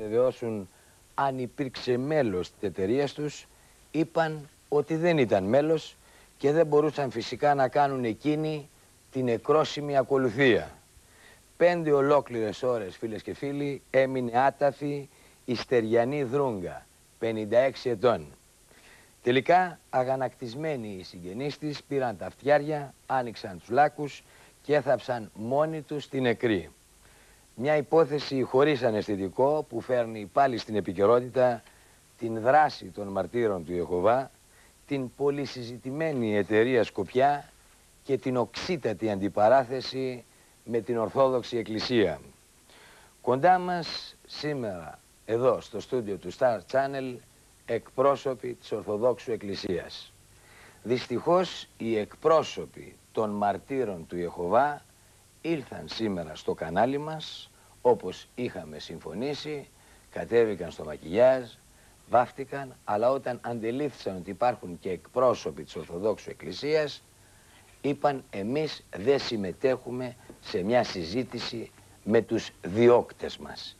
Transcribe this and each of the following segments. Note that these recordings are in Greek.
βεβαιώσουν αν υπήρξε μέλος της εταιρείας τους, είπαν ότι δεν ήταν μέλος και δεν μπορούσαν φυσικά να κάνουν εκείνη την εκρόσιμη ακολουθία. Πέντε ολόκληρες ώρες, φίλες και φίλοι, έμεινε άταφη η στεριανή δρούγκα, 56 ετών. Τελικά, αγανακτισμένοι οι συγγενείς της πήραν τα φτιάρια, άνοιξαν τους λάκους και έθαψαν μόνοι τους την νεκρή. Μια υπόθεση χωρίς αναισθητικό που φέρνει πάλι στην επικαιρότητα την δράση των μαρτύρων του Ιεχωβά, την πολυσυζητημένη εταιρεία Σκοπιά και την οξύτατη αντιπαράθεση με την Ορθόδοξη Εκκλησία. Κοντά μας σήμερα, εδώ στο στούντιο του Star Channel, εκπρόσωποι της Ορθοδόξου Εκκλησίας. Δυστυχώς οι εκπρόσωποι των μαρτύρων του Ιεχωβά ήλθαν σήμερα στο κανάλι μας, όπως είχαμε συμφωνήσει, κατέβηκαν στο μακιγιάζ, βάφτηκαν, αλλά όταν αντελήφθησαν ότι υπάρχουν και εκπρόσωποι της Ορθοδόξου Εκκλησίας, είπαν εμείς δεν συμμετέχουμε σε μια συζήτηση με τους διώκτες μας.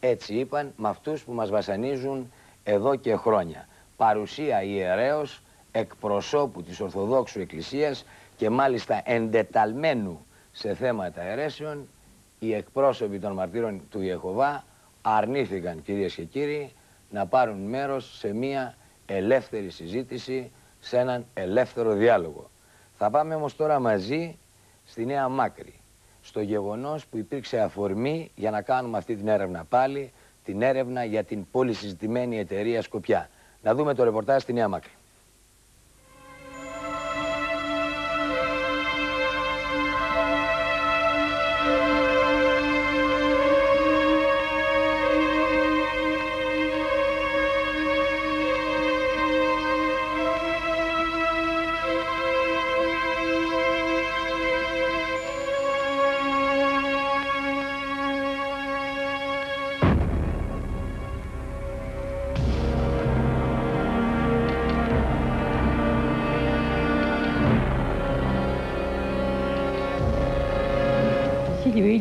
Έτσι είπαν με αυτούς που μας βασανίζουν εδώ και χρόνια. Παρουσία ιερέως εκπροσώπου της Ορθοδόξου Εκκλησίας και μάλιστα εντεταλμένου σε θέματα αιρέσεων, οι εκπρόσωποι των μαρτύρων του Ιεχωβά αρνήθηκαν κυρίες και κύριοι να πάρουν μέρος σε μια ελεύθερη συζήτηση, σε έναν ελεύθερο διάλογο. Θα πάμε όμως τώρα μαζί στη Νέα Μάκρη, στο γεγονός που υπήρξε αφορμή για να κάνουμε αυτή την έρευνα πάλι, την έρευνα για την πολύ συζητημένη εταιρεία Σκοπιά. Να δούμε το ρεπορτάζ στη Νέα Μάκρη.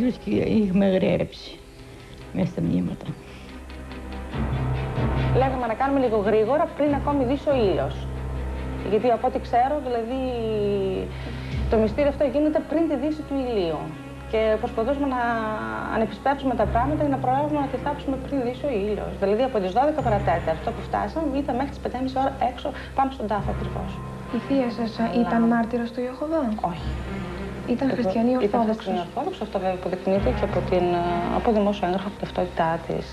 Ο ήλιος και είχαμε γρέρεψει μέσα στα μνήματα. Λέγαμε να κάνουμε λίγο γρήγορα πριν ακόμη δύσει ο ήλιος. Γιατί από ό,τι ξέρω, δηλαδή, το μυστήριο αυτό γίνεται πριν τη δύση του ηλίου. Και προσπαθούσαμε να ανεπισπεύσουμε τα πράγματα για να προλάβουμε να τη θάψουμε πριν δύσει ο ήλιος. Δηλαδή από τις 12 παρατέταρτο που φτάσαμε, ήταν μέχρι τις 5.30 ώρα έξω πάνω στον τάφο ακριβώς. Η θεία σας ήταν μάρτυρα του Ιεχωβά. Όχι. Ήταν χριστιανή Ήταν Ορθόδοξο. χριστιανή Ορθόδοξο, αυτό βέβαια αποδεικνύεται και από, την, ε, από δημόσιο έγγραφο από την ταυτότητά της.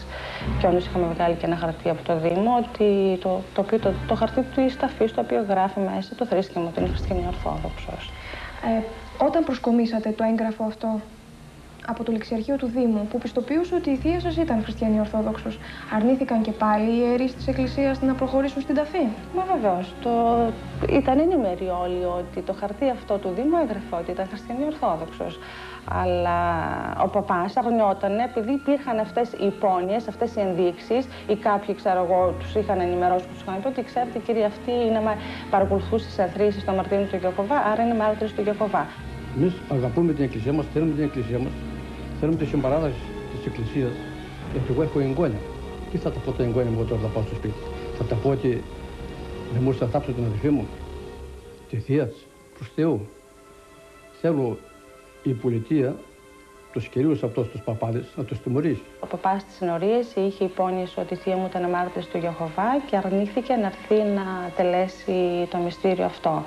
Και όντω είχαμε βγάλει και ένα χαρτί από το Δήμο, ότι το, το, οποίο, το, το χαρτί τη ταφή, το οποίο γράφει μέσα το θρήσκευμα ότι είναι χριστιανή Ορθόδοξος. Ε, όταν προσκομίσατε το έγγραφο αυτό από το ληξιαρχείο του Δήμου, που πιστοποιούσε ότι η θεία σας ήταν χριστιανή Ορθόδοξος, αρνήθηκαν και πάλι οι ιερείς της Εκκλησίας να προχωρήσουν στην ταφή. Μα βεβαίως. Το... Ήταν ενήμεροι όλοι ότι το χαρτί αυτό του Δήμου έγραφε ότι ήταν χριστιανή Ορθόδοξος. Αλλά ο παπάς αρνιόταν επειδή υπήρχαν αυτές οι υπόνοιες, αυτές οι ενδείξεις, ή κάποιοι, ξέρω εγώ, τους είχαν ενημερώσει που τους είχαν πει ότι ξέρετε, κύριε, αυτή είναι, μα- παρακολουθούσε τι αθροίσεις των μαρτύρων του Γεωκοβά, άρα είναι μάρτυρα του Γεωκοβά. Εμείς αγαπούμε την εκκλησία μας, θέλουμε την εκκλησία μας, θέλουμε τη συμπαράδοση της εκκλησίας. Γιατί εγώ έχω εγγόνια. Τι θα τα πω τα εγγόνια μου εγώ τώρα θα πάω στο σπίτι; Θα τα πω ότι δεν μπορούσα να θάψω την αδελφή μου, τη θεία της, προς Θεού. Θέλω η πολιτεία τους κυρίους αυτούς τους παπάδες να τους τιμωρήσει. Ο παπάς της ενορίε είχε υπόνοιες ότι η θεία μου ήταν μάρτυρας του Γεωκοβά και αρνήθηκε να έρθει να τελέσει το μυστήριο αυτό.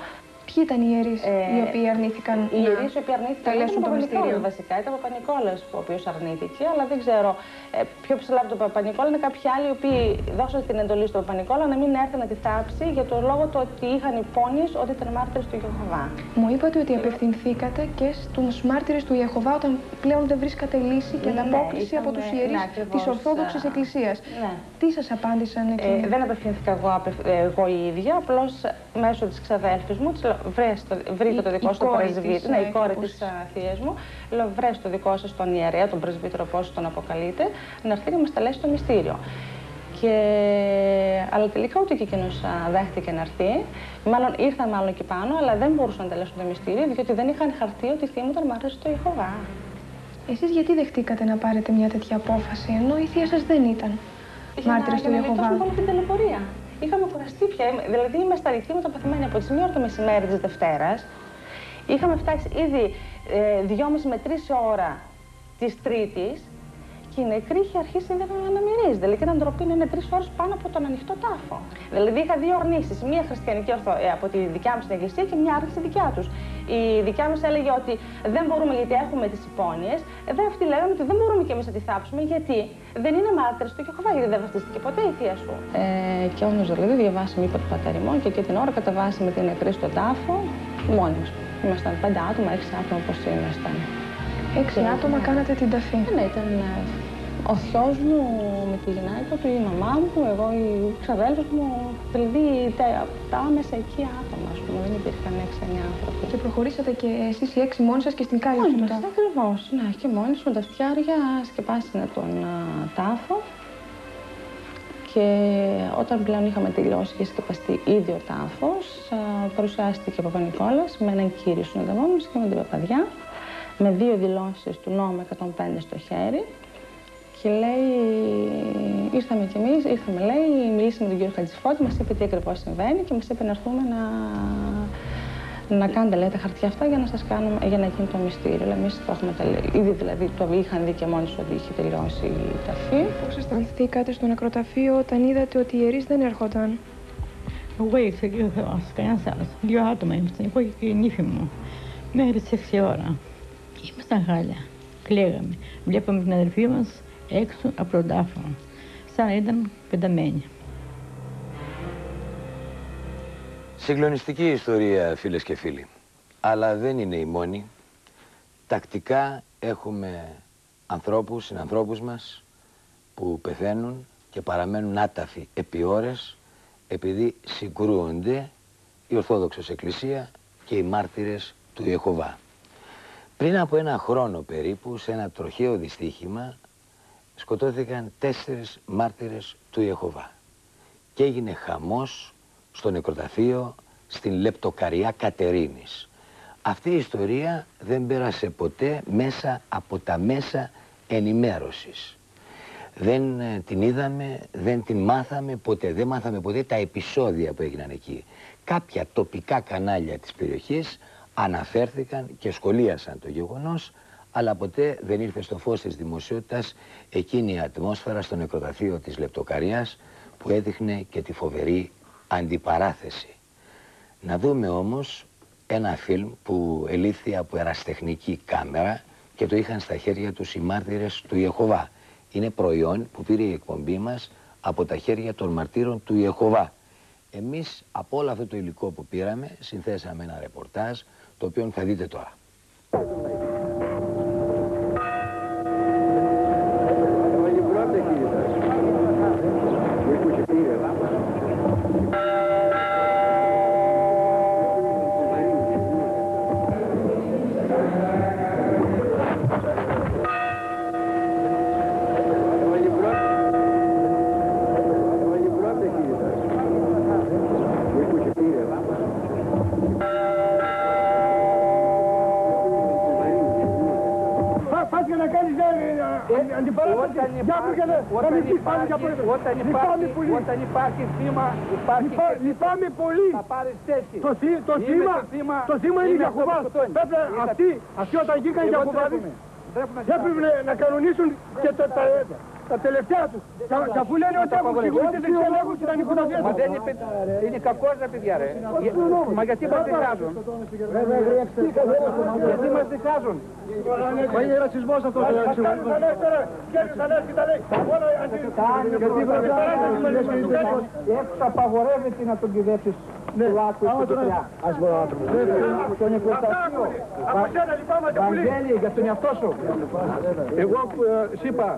Ποιοι ήταν οι ιερείς Ε, οι οποίοι αρνήθηκαν Οι να ιερείς οι οποίοι αρνήθηκαν τελέσουν ήταν το ο μυστήριο. Παπα-Νικόλαος, Βασικά ήταν ο Παπα-Νικόλα ο οποίος αρνήθηκε, αλλά δεν ξέρω. Ε, πιο ψηλά από τον Παπα-Νικόλα είναι κάποιοι άλλοι οι οποίοι δώσαν την εντολή στον Παπα-Νικόλα να μην έρθει να τη θάψει για το λόγο του ότι είχαν υπόνοιες ότι ήταν μάρτυρες του Γεωχοβά. Μου είπατε ότι απευθυνθήκατε και στους μάρτυρες του Ιεχωβά όταν πλέον δεν βρίσκατε λύση και Ναι, ανταπόκριση είχαμε- από τους ιερείς ναι, ακριβώς, της Ορθόδοξης α, Εκκλησίας. ναι. Τι σας απάντησαν εκείνοι; Ε, δεν απευθύνθηκα εγώ, απευθ- ε, εγώ η ίδια, απλώς μέσω της ξαδέλφη μου της λέω, βρες το, βρείτε το Η- δικό η σου το κόρη πρεσβύτερο. της, Ναι, ε, η κόρη όπως- της θεία μου. Λέω, βρες το δικό σα τον ιερέα, τον πρεσβύτερο, πώ τον αποκαλείτε, να έρθει και μας τελέσει το μυστήριο. Και... Αλλά τελικά ούτε και εκείνος δέχτηκε να έρθει. Μάλλον ήρθαν μάλλον εκεί πάνω, αλλά δεν μπορούσαν να τελέσουν το μυστήριο, διότι δεν είχαν χαρτί ότι η θεία μου ήταν μάρτυρας στο Ιεχωβά. Εσείς γιατί δεχτήκατε να πάρετε μια τέτοια απόφαση, ενώ η θεία σας δεν ήταν Για μάρτυρες να- του για να Ιεχωβά; γλιτώσουμε όλη την ταλαιπωρία. Είχαμε κουραστεί πια. Δηλαδή, είμαι στα ρηθήματα παθημένοι από τι 1 ώρα το μεσημέρι της Δευτέρας. Είχαμε φτάσει ήδη ε, 2,5 με 3 ώρα της Τρίτης και η νεκρή είχε αρχίσει να αναμυρίζει. Δηλαδή, και ήταν ντροπή να είναι τρεις ώρες πάνω από τον ανοιχτό τάφο. Δηλαδή, είχα δύο ορνήσει. Μία χριστιανική ορθο, ε, από τη δικιά μου στην εκκλησία και μια άρνηση δικιά τους. Η δικιά μας έλεγε ότι δεν μπορούμε γιατί έχουμε τις υπόνοιες. Εδώ αυτοί λέγανε ότι δεν μπορούμε κι εμείς να τη θάψουμε γιατί δεν είναι μάρτυρες του Ιεχωβά, γιατί δεν βαφτίστηκε ποτέ η θεία σου. Ε, και όντω δηλαδή διαβάσαμε υπό το πατερημό και εκείνη την ώρα καταβάσαμε την νεκρή στον τάφο μόνοι μας. Ήμασταν πέντε άτομα, έξι άτομα πώ ήμασταν. Έξι άτομα κάνατε την ταφή. Ε, Ναι, ήταν ε, ο θείο μου με τη γυναίκα του, η μαμά μου, εγώ, οι ξαδέλφους μου. Δηλαδή τα, τα άμεσα εκεί άτομα, ας πούμε. Δεν υπήρχαν έξι-εννιά άνθρωποι. Και προχωρήσατε και εσείς οι έξι μόνοι σας και στην κάλυψη Μόνοι του μας, τάφου. ακριβώς. Ναι, και μόνοι σου με τα φτιάρια σκεπάσανε τον α, τάφο. Και όταν πλέον είχαμε τελειώσει και σκεπαστεί ήδη ο τάφος, α, παρουσιάστηκε ο Παπα-Νικόλας με έναν κύριο συνοδεμό μας και με την Παπαδιά, με δύο δηλώσεις του νόμου 105 στο χέρι. Και λέει, ήρθαμε κι εμείς, ήρθαμε λέει, μιλήσαμε με τον κύριο Χατζηφώτη, μας είπε τι ακριβώς συμβαίνει και μας είπε να έρθουμε να, να κάνετε λέει, τα χαρτιά αυτά για να σας κάνουμε, για να γίνει το μυστήριο. Αλλά εμείς το έχουμε τελειώσει. Ήδη δηλαδή το είχαν δει και μόνοι σου ότι είχε τελειώσει η ταφή. Πώς αισθανθήκατε στο νεκροταφείο όταν είδατε ότι οι ιερείς δεν έρχονταν; Εγώ ήρθα και ο Θεός, κανένας άλλος. Δύο άτομα ήμασταν, εγώ και η νύφη μου. Μέχρι τις 6 ώρα. Ήμασταν χάλια. Κλαίγαμε. Βλέπαμε την αδερφή μας έξω από τον τάφο. Σαν να ήταν πενταμένη. Συγκλονιστική ιστορία, φίλες και φίλοι. Αλλά δεν είναι η μόνη. Τακτικά έχουμε ανθρώπους, συνανθρώπους μας, που πεθαίνουν και παραμένουν άταφοι επί ώρες, επειδή συγκρούονται η Ορθόδοξος Εκκλησία και οι μάρτυρες του Ιεχωβά. Πριν από ένα χρόνο περίπου, σε ένα τροχαίο δυστύχημα, σκοτώθηκαν τέσσερις μάρτυρες του Ιεχωβά. Και έγινε χαμός στο νεκροταφείο στην Λεπτοκαριά Κατερίνης. Αυτή η ιστορία δεν πέρασε ποτέ μέσα από τα μέσα ενημέρωσης. Δεν ε, την είδαμε, δεν την μάθαμε ποτέ, δεν μάθαμε ποτέ τα επεισόδια που έγιναν εκεί. Κάποια τοπικά κανάλια της περιοχής αναφέρθηκαν και σχολίασαν το γεγονός, αλλά ποτέ δεν ήρθε στο φως της δημοσιότητας εκείνη η ατμόσφαιρα στο νεκροταφείο της Λεπτοκαριάς που έδειχνε και τη φοβερή αντιπαράθεση. Να δούμε όμως ένα φιλμ που ελήφθη από εραστεχνική κάμερα και το είχαν στα χέρια τους οι μάρτυρες του Ιεχωβά. Είναι προϊόν που πήρε η εκπομπή μας από τα χέρια των μαρτύρων του Ιεχωβά. Εμείς από όλο αυτό το υλικό που πήραμε συνθέσαμε ένα ρεπορτάζ το οποίο θα δείτε τώρα. Ε, αντιπαράθεση. Όταν Για που και να- να όταν μην πεις πάλι για υπάρχει, πρόεδρε. όταν Λυπάμαι υπάρχει, πολύ. όταν υπάρχει θύμα, υπάρχει Λυπά- Λυπάμαι πολύ. θα πάρεις θέση. Το, θύ- το Είμαι θύμα, το θύμα, το θύμα είναι είμαι για αυτό που κουβάς. σκοτώνει. Πρέπει Είμαι αυτοί, αυτοί όταν γίνηκαν για Εγώ κουβάδες, ντρέπομαι. Ντρέπομαι δεν να πρέπει να- να κανονίσουν και τα, τα, τα τελευταία τους. Και, και αφού λένε ότι έχουν συγκρούσει δεν ξελέγουν την ανικονομία Μα τους. δεν είναι, παι- είναι κακός ρε παιδιά ρε. Μα γιατί μας διχάζουν. Γιατί μας διχάζουν. Μα είναι ρατσισμός αυτό το ρατσισμό. Θα λέει τώρα, σκέφτεται, θα λέει και τα λέει. Όλα αντι- Γιατί πρέπει να- Έξω απαγορεύεται να τον κυδέψεις Ναι. του άκου Άμα και τον- πια. Ας πω άνθρωπο. Το νεκροταφείο. Από σένα λυπάμαι και πολύ. Βαγγέλη, για τον εαυτό σου. Εγώ που ε, σ' είπα,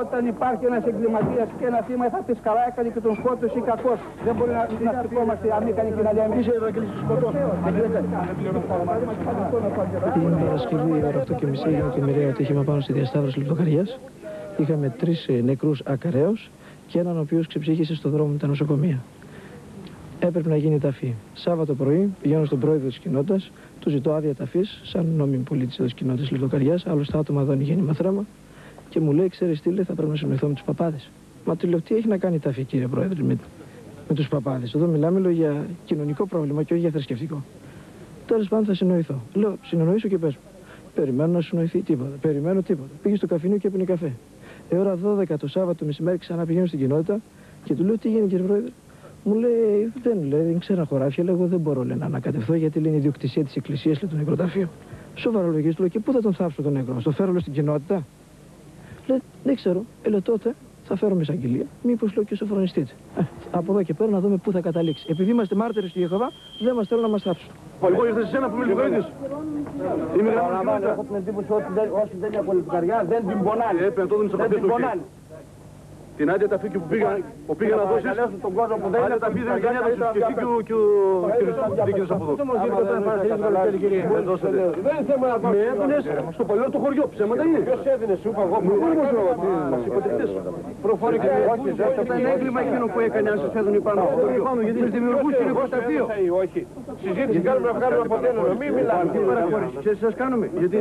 όταν υπάρχει ένας εγκληματίας και ένα θύμα θα πεις καλά έκανε και τον σκότωσε ή κακός. Δεν μπορεί να, να στεκόμαστε αμήκανοι και να λέμε. Είσαι Ευαγγελής του σκοτώσου. Την Παρασκευή ώρα 8.30 έγινε το μοιραίο ατύχημα πάνω στη διασταύρωση Λεπτοκαριάς. Είχαμε τρεις ε, νεκρούς ακαραίους και έναν ο οποίος ξεψύχησε στο δρόμο με τα νοσοκομεία. έπρεπε να γίνει ταφή. Σάββατο πρωί πηγαίνω στον πρόεδρο της κοινότητας, του ζητώ άδεια ταφής, σαν νόμιμη πολίτη εδώ της κοινότητας Λιδοκαριά. Άλλωστε, άτομα εδώ είναι γέννημα θρέμα. Και μου λέει, ξέρεις τι λέει, θα πρέπει να συνοηθώ με τους παπάδες. Μα του λέω, τι έχει να κάνει ταφή, κύριε πρόεδρε, με, με τους παπάδες; Εδώ μιλάμε λέω, για κοινωνικό πρόβλημα και όχι για θρησκευτικό. Τέλος πάντων θα συνοηθώ. Λέω, συνονοήσω και πες. Περιμένω να συνοηθεί τίποτα. Περιμένω τίποτα. Πήγε στο καφενείο και έπαιρνε καφέ. Ε, ώρα 12 το Σάββατο μεσημέρι ξανά πηγαίνω στην κοινότητα και του λέω τι γίνεται κύριε Πρόεδρε; Μου λέει, δεν λέει, δεν ξέρω χωράφια, λέω, εγώ δεν μπορώ λέει, να ανακατευθώ γιατί λέει, είναι ιδιοκτησία της Εκκλησίας του νεκροταφείου. Σοβαρά λογική, του λέω, και πού θα τον θάψω τον νεκρό, στο φέρω λέω, στην κοινότητα; Λέει, δεν ξέρω, ε, λέω τότε θα φέρω εισαγγελία, μήπω λέω και σοφρονιστείτε. Ε, από εδώ και πέρα να δούμε πού θα καταλήξει. Επειδή είμαστε μάρτυρε του Ιεχωβά, δεν μα θέλουν να μα θάψουν. Εγώ ήρθα σε σένα που είμαι λιγοίδης. Είμαι γραμματικός. Έχω την εντύπωση ότι δεν- όσοι δεν είναι πολιτικαριά δεν την πονάνε. Ε, πρέπει να το δουν στις Δεν απαντήσεις την του πονάνε. Την άδεια ταφή που πήγα, που πήγα να δώσεις. καλέσουν τον κόσμο που δεν Άδεια είναι ταφή δεν είναι κανένα πολιτικαριά, και εσύ και ο- και ο κύριος Δίκης από εδώ. Δεν δώσατε. Δεν είναι θέμα να Με έδινες στο παλιό του χωριό, ψέματα είναι. Ποιος έδινε, σου είπα εγώ. Μου δεν μου λέω ότι μας υποτεκτές. Προφορικά. Όχι, δεν το Ήταν έγκλημα εκείνο που έκανε αν σας έδωνε πάνω από το χωριό. Γιατί μας δημιουργούσε το νεκροταφείο. Όχι. Συζήτηση κάνουμε να βγάλουμε αποτέλεσμα. Μην μιλάμε. Τι παραχώρηση. Ξέρεις τι σας κάνουμε; Γιατί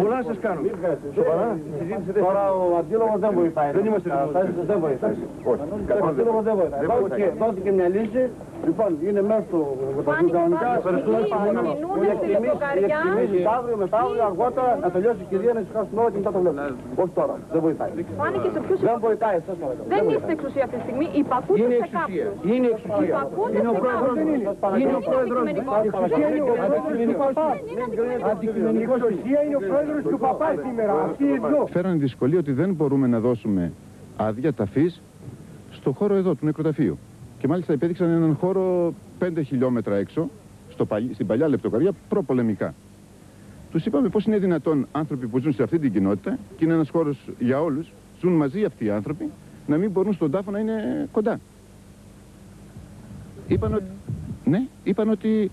πολλά σας κάνουμε. Σοβαρά. Τώρα ο αντίλογος δεν βοηθάει. Δεν είμαστε Αυτά δημοκρατικοί. Δεν βοηθάει. Ο αντίλογος δεν βοηθάει. Δόθηκε- Δόθηκε μια λύση. Λοιπόν, είναι μέσα στο γραφείο κανονικά. Ευχαριστούμε. Οι εκτιμήσεις- οι εκτιμήσεις αύριο, μεθαύριο, αργότερα να τελειώσει η κυρία να ησυχάσουν όλα και μετά το βλέπουμε. Όχι τώρα. Δεν βοηθάει. Φάνηκε σε ποιους Δεν βοηθάει. σας παρακαλώ. δεν είστε εξουσία αυτή τη στιγμή, υπακούτε Είναι σε εξουσία. κάποιους. Είναι εξουσία. Υπακούτε Είναι ο σε πρόεδρος κάποιους. μας. Είναι ο πρόεδρος μας. αντικειμενικός. Η εξουσία είναι ο πρόεδρος του παπά. Αντικειμενικός εξουσία είναι ο πρόεδρος του παπάς σήμερα. Αυτή εδώ. Φέρανε δυσκολία ότι δεν μπορούμε να δώσουμε άδεια ταφή στο χώρο εδώ του νεκροταφείου. Και μάλιστα επέδειξαν έναν χώρο 5 χιλιόμετρα έξω, στο, παλι- στην παλιά λεπτοκαρία, προπολεμικά. Τους είπαμε πώς είναι δυνατόν άνθρωποι που ζουν σε αυτή την κοινότητα και είναι ένας χώρος για όλους, ζουν μαζί αυτοί οι άνθρωποι, να μην μπορούν στον τάφο να είναι κοντά. Είπαν ότι, ναι, είπαν ότι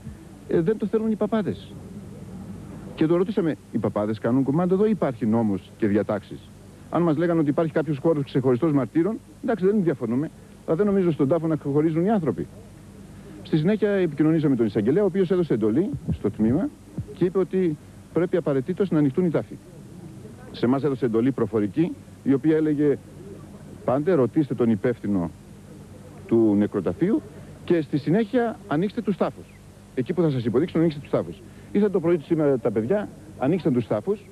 ε, δεν το θέλουν οι παπάδες. Και το ρωτήσαμε, οι παπάδες κάνουν κουμάντο εδώ ή υπάρχει νόμος και διατάξεις. Αν μας λέγανε ότι υπάρχει κάποιος χώρος ξεχωριστός μαρτύρων, εντάξει δεν διαφωνούμε, αλλά δεν νομίζω στον τάφο να χωρίζουν οι άνθρωποι. Στη συνέχεια επικοινωνήσαμε με τον εισαγγελέα, ο οποίος έδωσε εντολή στο τμήμα και είπε ότι πρέπει απαραίτητος να ανοιχτούν οι τάφοι. Σε εμάς έδωσε εντολή προφορική, η οποία έλεγε πάντε ρωτήστε τον υπεύθυνο του νεκροταφείου και στη συνέχεια ανοίξτε τους τάφους. Εκεί που θα σας υποδείξουν, ανοίξτε τους τάφους. Ήρθαν το πρωί του σήμερα τα παιδιά, ανοίξαν τους τάφους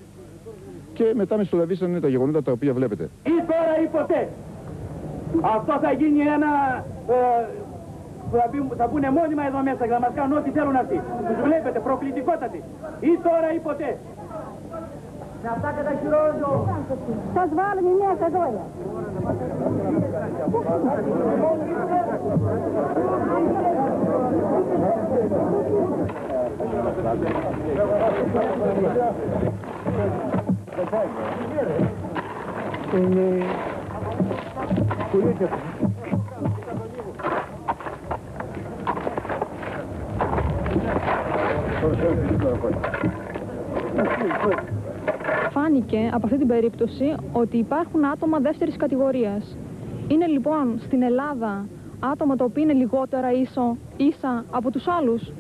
και μετά μεσολαβήσαν τα γεγονότα τα οποία βλέπετε. Ή τώρα ή ποτέ. Αυτό θα γίνει ένα... Ε, θα, μπει, θα μπουν μόνιμα εδώ μέσα και θα μας κάνουν ό,τι θέλουν αυτοί. Τους βλέπετε, προκλητικότατοι. Ή τώρα ή ποτέ. Με αυτά καταχειρώνω. Σας βάλουμε μέσα εδώ. ε. Είναι πολύ και Φάνηκε από αυτή την περίπτωση ότι υπάρχουν άτομα δεύτερης κατηγορίας. Είναι λοιπόν στην Ελλάδα άτομα τα οποία είναι λιγότερα ίσο, ίσα από τους άλλους;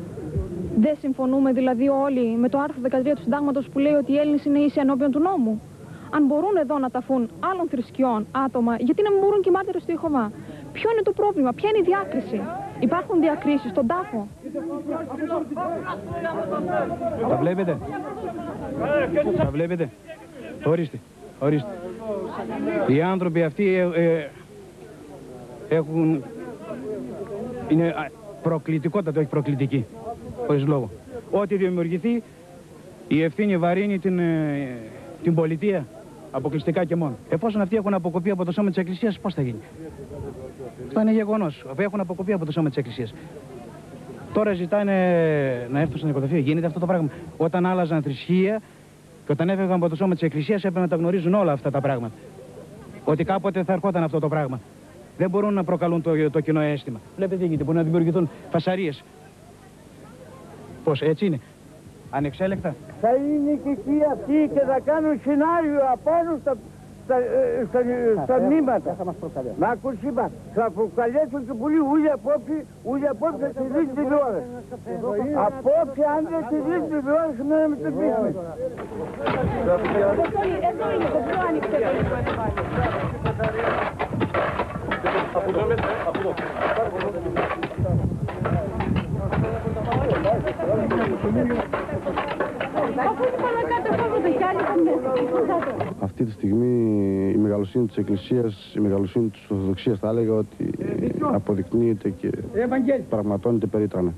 Δεν συμφωνούμε δηλαδή όλοι με το άρθρο 13 του συντάγματος που λέει ότι οι Έλληνες είναι ίσοι ενώπιον του νόμου. Αν μπορούν εδώ να ταφούν άλλων θρησκειών άτομα, γιατί να μην μπορούν και οι μάρτυρες του Ιεχωβά; Ποιο είναι το πρόβλημα, ποια είναι η διάκριση; Υπάρχουν διακρίσεις στον τάφο. Τα βλέπετε; Τα βλέπετε; Ορίστε. Ορίστε. Οι άνθρωποι αυτοί ε, ε, έχουν... Είναι α, προκλητικότατο, όχι προκλητική. Χωρίς λόγο. Ό,τι δημιουργηθεί, η ευθύνη βαρύνει την, ε, την πολιτεία. Αποκλειστικά και μόνο. Εφόσον αυτοί έχουν αποκοπεί από το σώμα της Εκκλησίας, πώς θα γίνει; Αυτό είναι γεγονός. Αφού έχουν αποκοπεί από το σώμα της Εκκλησίας. Τώρα ζητάνε να έρθουν στο νοικοταφείο. Γίνεται αυτό το πράγμα. Όταν άλλαζαν θρησκεία και όταν έφευγαν από το σώμα της Εκκλησίας έπρεπε να τα γνωρίζουν όλα αυτά τα πράγματα. Ότι κάποτε θα ερχόταν αυτό το πράγμα. Δεν μπορούν να προκαλούν το, το κοινό αίσθημα. Βλέπετε τι γίνεται, μπορεί να δημιουργηθούν φασαρίες. Πώς, έτσι είναι. Ανεξέλεκτα. Θα είναι και εκεί αυτοί και θα κάνουν σενάριο απάνω στα, στα, ε, στα, στα Θα- μνήματα. θα μας προκαλέσουν. Να ακούς είπα, θα προκαλέσουν και πολύ ούλοι απόψε, ούλοι απόψε θα τη δεις τηλεόραση. Απόψε αν δεν τη δεις τηλεόραση να με το πείσουμε. Εδώ είναι το πιο ανοιχτό το λίγο Αφού είναι παρακάτω φεύγονται κι άλλοι θα μέσα. Αυτή τη στιγμή η μεγαλοσύνη της Εκκλησίας, η μεγαλοσύνη της Ορθοδοξίας θα έλεγα ότι αποδεικνύεται και πραγματώνεται περίτρανα.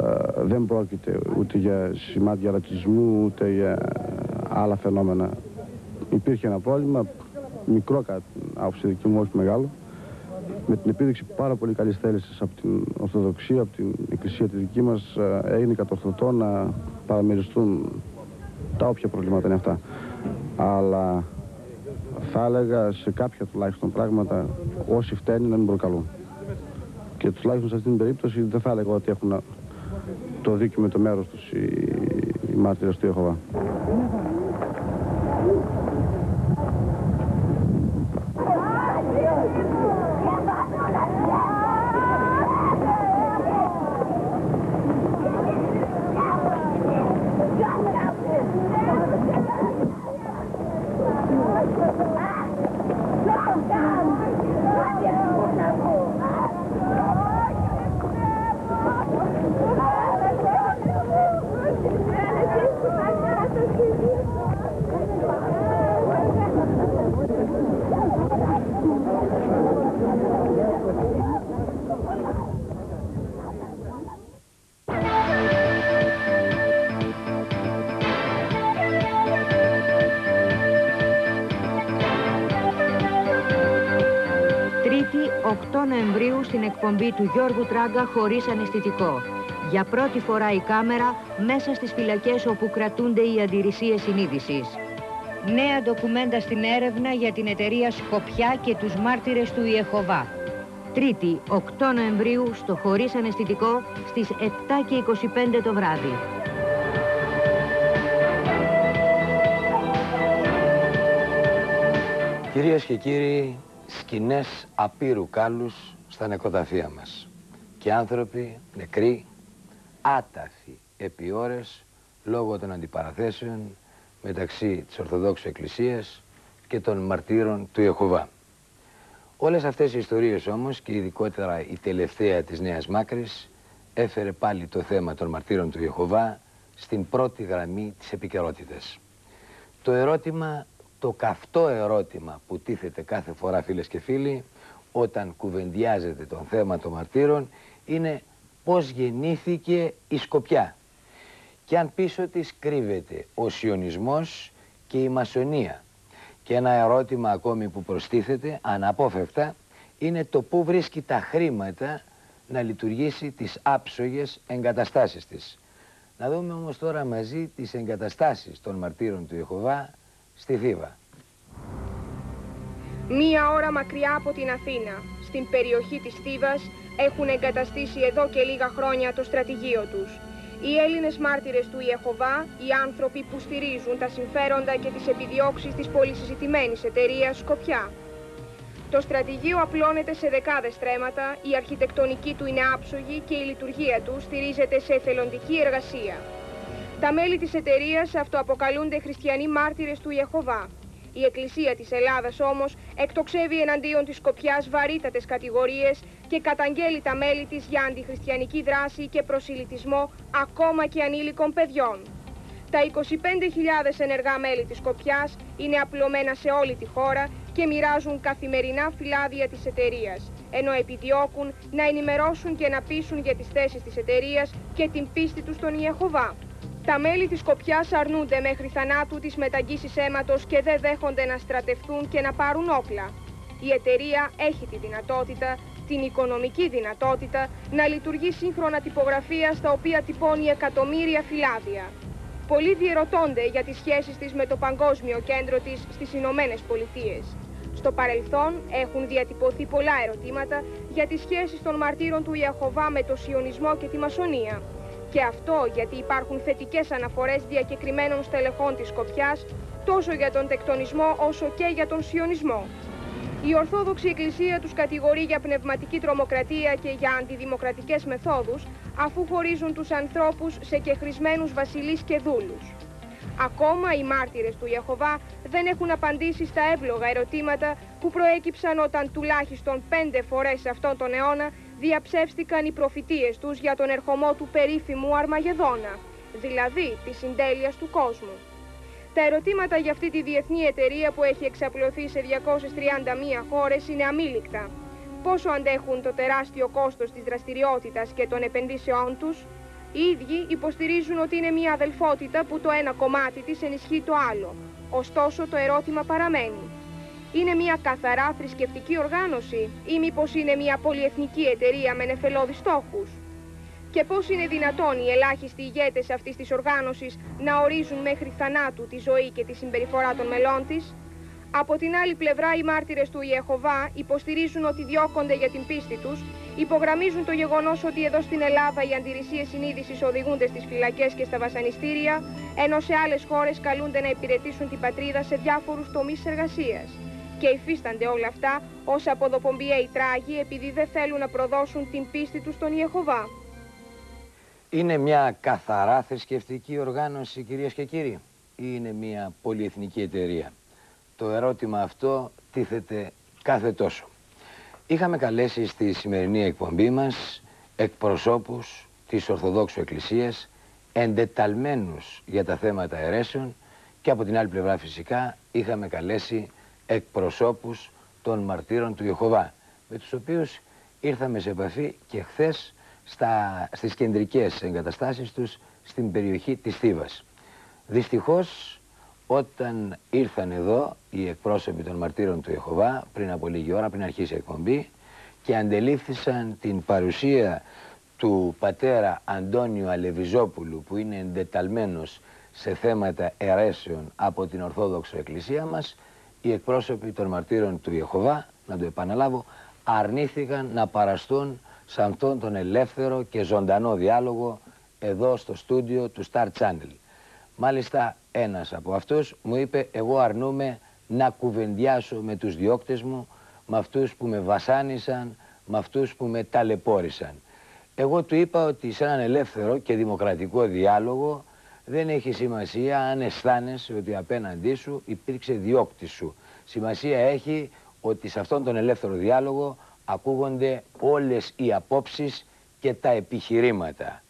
Ε, δεν πρόκειται ούτε για σημάδια ρατσισμού ούτε για άλλα φαινόμενα. Υπήρχε ένα πρόβλημα, μικρό κατά την άποψη δική μου, όχι μεγάλο, με την επίδειξη πάρα πολύ καλής θέλησης από την Ορθοδοξία, από την Εκκλησία τη δική μας, έγινε κατορθωτό να παραμεριστούν τα όποια προβλήματα είναι αυτά. Αλλά θα έλεγα σε κάποια τουλάχιστον πράγματα όσοι φταίνει να μην προκαλούν. Και τουλάχιστον σε αυτήν την περίπτωση δεν θα έλεγα ότι έχουν το δίκιο με το μέρος τους οι, οι μάρτυρες του Ιεχωβά. 8 Νοεμβρίου, στην εκπομπή του Γιώργου Τράγκα χωρίς αναισθητικό. Για πρώτη φορά η κάμερα μέσα στις φυλακές όπου κρατούνται οι αντιρρησίες συνείδησης. Νέα ντοκουμέντα στην έρευνα για την εταιρεία Σκοπιά και τους μάρτυρες του Ιεχωβά. Τρίτη, 8 Νοεμβρίου, στο χωρίς αναισθητικό, στις 7 και 25 το βράδυ. Κυρίες και κύριοι, σκηνές απείρου κάλους στα νεκροταφεία μας. Και άνθρωποι νεκροί, άταφοι επί ώρες, λόγω των αντιπαραθέσεων μεταξύ της Ορθοδόξου Εκκλησίας και των μαρτύρων του Ιεχωβά. Όλες αυτές οι ιστορίες όμως και ειδικότερα η τελευταία της Νέας Μάκρης έφερε πάλι το θέμα των μαρτύρων του Ιεχωβά στην πρώτη γραμμή της επικαιρότητας. Το ερώτημα, το καυτό ερώτημα που τίθεται κάθε φορά φίλες και φίλοι όταν κουβεντιάζεται το θέμα των μαρτύρων είναι πώς γεννήθηκε η Σκοπιά και αν πίσω της κρύβεται ο Σιωνισμός και η Μασονία. Και ένα ερώτημα ακόμη που προστίθεται αναπόφευκτα είναι το πού βρίσκει τα χρήματα να λειτουργήσει τις άψογες εγκαταστάσεις της. Να δούμε όμως τώρα μαζί τις εγκαταστάσεις των μαρτύρων του Ιεχωβά στη Θήβα. Μία ώρα μακριά από την Αθήνα, στην περιοχή της Θήβας, έχουν εγκαταστήσει εδώ και λίγα χρόνια το στρατηγείο τους. Οι Έλληνες μάρτυρες του Ιεχωβά, οι άνθρωποι που στηρίζουν τα συμφέροντα και τις επιδιώξεις της πολυσυζητημένης εταιρείας Σκοπιά. Το στρατηγείο απλώνεται σε δεκάδες στρέμματα, η αρχιτεκτονική του είναι άψογη και η λειτουργία του στηρίζεται σε εθελοντική εργασία. Τα μέλη της εταιρείας αυτοαποκαλούνται χριστιανοί μάρτυρες του Ιεχωβά. Η Εκκλησία της Ελλάδας όμως εκτοξεύει εναντίον της Σκοπιάς βαρύτατες κατηγορίες και καταγγέλει τα μέλη της για αντιχριστιανική δράση και προσιλητισμό ακόμα και ανήλικων παιδιών. Τα 25.000 ενεργά μέλη της Σκοπιάς είναι απλωμένα σε όλη τη χώρα και μοιράζουν καθημερινά φυλάδια της εταιρείας, ενώ επιδιώκουν να ενημερώσουν και να πείσουν για τις θέσεις της εταιρείας και την πίστη τους στον Ιεχωβά. Τα μέλη της Σκοπιάς αρνούνται μέχρι θανάτου τις μεταγγίσεις αίματος και δεν δέχονται να στρατευτούν και να πάρουν όπλα. Η εταιρεία έχει τη δυνατότητα, την οικονομική δυνατότητα, να λειτουργεί σύγχρονα τυπογραφία στα οποία τυπώνει εκατομμύρια φυλάδια. Πολλοί διερωτώνται για τις σχέσεις της με το παγκόσμιο κέντρο της στις Ηνωμένες Πολιτείες. Στο παρελθόν έχουν διατυπωθεί πολλά ερωτήματα για τις σχέσεις των μαρτύρων του Ιαχωβά με το Σιωνισμό και τη Μασονία. Και αυτό γιατί υπάρχουν θετικές αναφορές διακεκριμένων στελεχών της Σκοπιάς τόσο για τον τεκτονισμό όσο και για τον σιωνισμό. Η Ορθόδοξη Εκκλησία τους κατηγορεί για πνευματική τρομοκρατία και για αντιδημοκρατικές μεθόδους, αφού χωρίζουν τους ανθρώπους σε κεχρισμένους βασιλείς και δούλους. Ακόμα οι μάρτυρες του Ιεχωβά δεν έχουν απαντήσει στα εύλογα ερωτήματα που προέκυψαν όταν τουλάχιστον πέντε φορές σε αυτόν τον αιώνα διαψεύστηκαν οι προφητείες τους για τον ερχομό του περίφημου Αρμαγεδόνα, δηλαδή της συντέλειας του κόσμου. Τα ερωτήματα για αυτή τη διεθνή εταιρεία που έχει εξαπλωθεί σε 231 χώρες είναι αμήλικτα. Πόσο αντέχουν το τεράστιο κόστος της δραστηριότητας και των επενδύσεών τους, οι ίδιοι υποστηρίζουν ότι είναι μια αδελφότητα που το ένα κομμάτι της ενισχύει το άλλο. Ωστόσο το ερώτημα παραμένει. Είναι μια καθαρά θρησκευτική οργάνωση ή μήπως είναι μια πολυεθνική εταιρεία με νεφελώδεις στόχους; Και πώς είναι δυνατόν οι ελάχιστοι ηγέτες αυτής της οργάνωσης να ορίζουν μέχρι θανάτου τη ζωή και τη συμπεριφορά των μελών της; Από την άλλη πλευρά οι μάρτυρες του Ιεχωβά υποστηρίζουν ότι διώκονται για την πίστη τους, υπογραμμίζουν το γεγονός ότι εδώ στην Ελλάδα οι αντιρρησίες συνείδησης οδηγούνται στις φυλακές και στα βασανιστήρια, ενώ σε άλλες χώρες καλούνται να υπηρετήσουν την πατρίδα σε διάφορους τομείς εργασίας. Και υφίστανται όλα αυτά ως αποδοπομπιαίοι τράγοι επειδή δεν θέλουν να προδώσουν την πίστη τους στον Ιεχωβά. Είναι μια καθαρά θρησκευτική οργάνωση κυρίες και κύριοι ή είναι μια πολυεθνική εταιρεία. Το ερώτημα αυτό τίθεται κάθε τόσο. Είχαμε καλέσει στη σημερινή εκπομπή μας εκπροσώπους της Ορθοδόξου Εκκλησίας εντεταλμένους για τα θέματα αιρέσεων και από την άλλη πλευρά φυσικά είχαμε καλέσει εκπροσώπους των μαρτύρων του Ιεχωβά με τους οποίους ήρθαμε σε επαφή και χθες στα, στις κεντρικές εγκαταστάσεις τους στην περιοχή της Θήβας. Δυστυχώς όταν ήρθαν εδώ οι εκπρόσωποι των μαρτύρων του Ιεχωβά πριν από λίγη ώρα, πριν αρχίσει η εκπομπή και αντελήφθησαν την παρουσία του πατέρα Αντώνιου Αλεβιζόπουλου που είναι εντεταλμένος σε θέματα αιρέσεων από την Ορθόδοξο Εκκλησία μας οι εκπρόσωποι των μαρτύρων του Ιεχωβά, να το επαναλάβω, αρνήθηκαν να παραστούν σε αυτόν τον ελεύθερο και ζωντανό διάλογο εδώ στο στούντιο του Star Channel. Μάλιστα ένας από αυτούς μου είπε εγώ αρνούμαι να κουβεντιάσω με τους διώκτες μου, με αυτούς που με βασάνισαν, με αυτούς που με ταλαιπώρησαν. Εγώ του είπα ότι σε έναν ελεύθερο και δημοκρατικό διάλογο δεν έχει σημασία αν αισθάνεσαι ότι απέναντί σου υπήρξε διώκτη σου. Σημασία έχει ότι σε αυτόν τον ελεύθερο διάλογο ακούγονται όλες οι απόψεις και τα επιχειρήματα.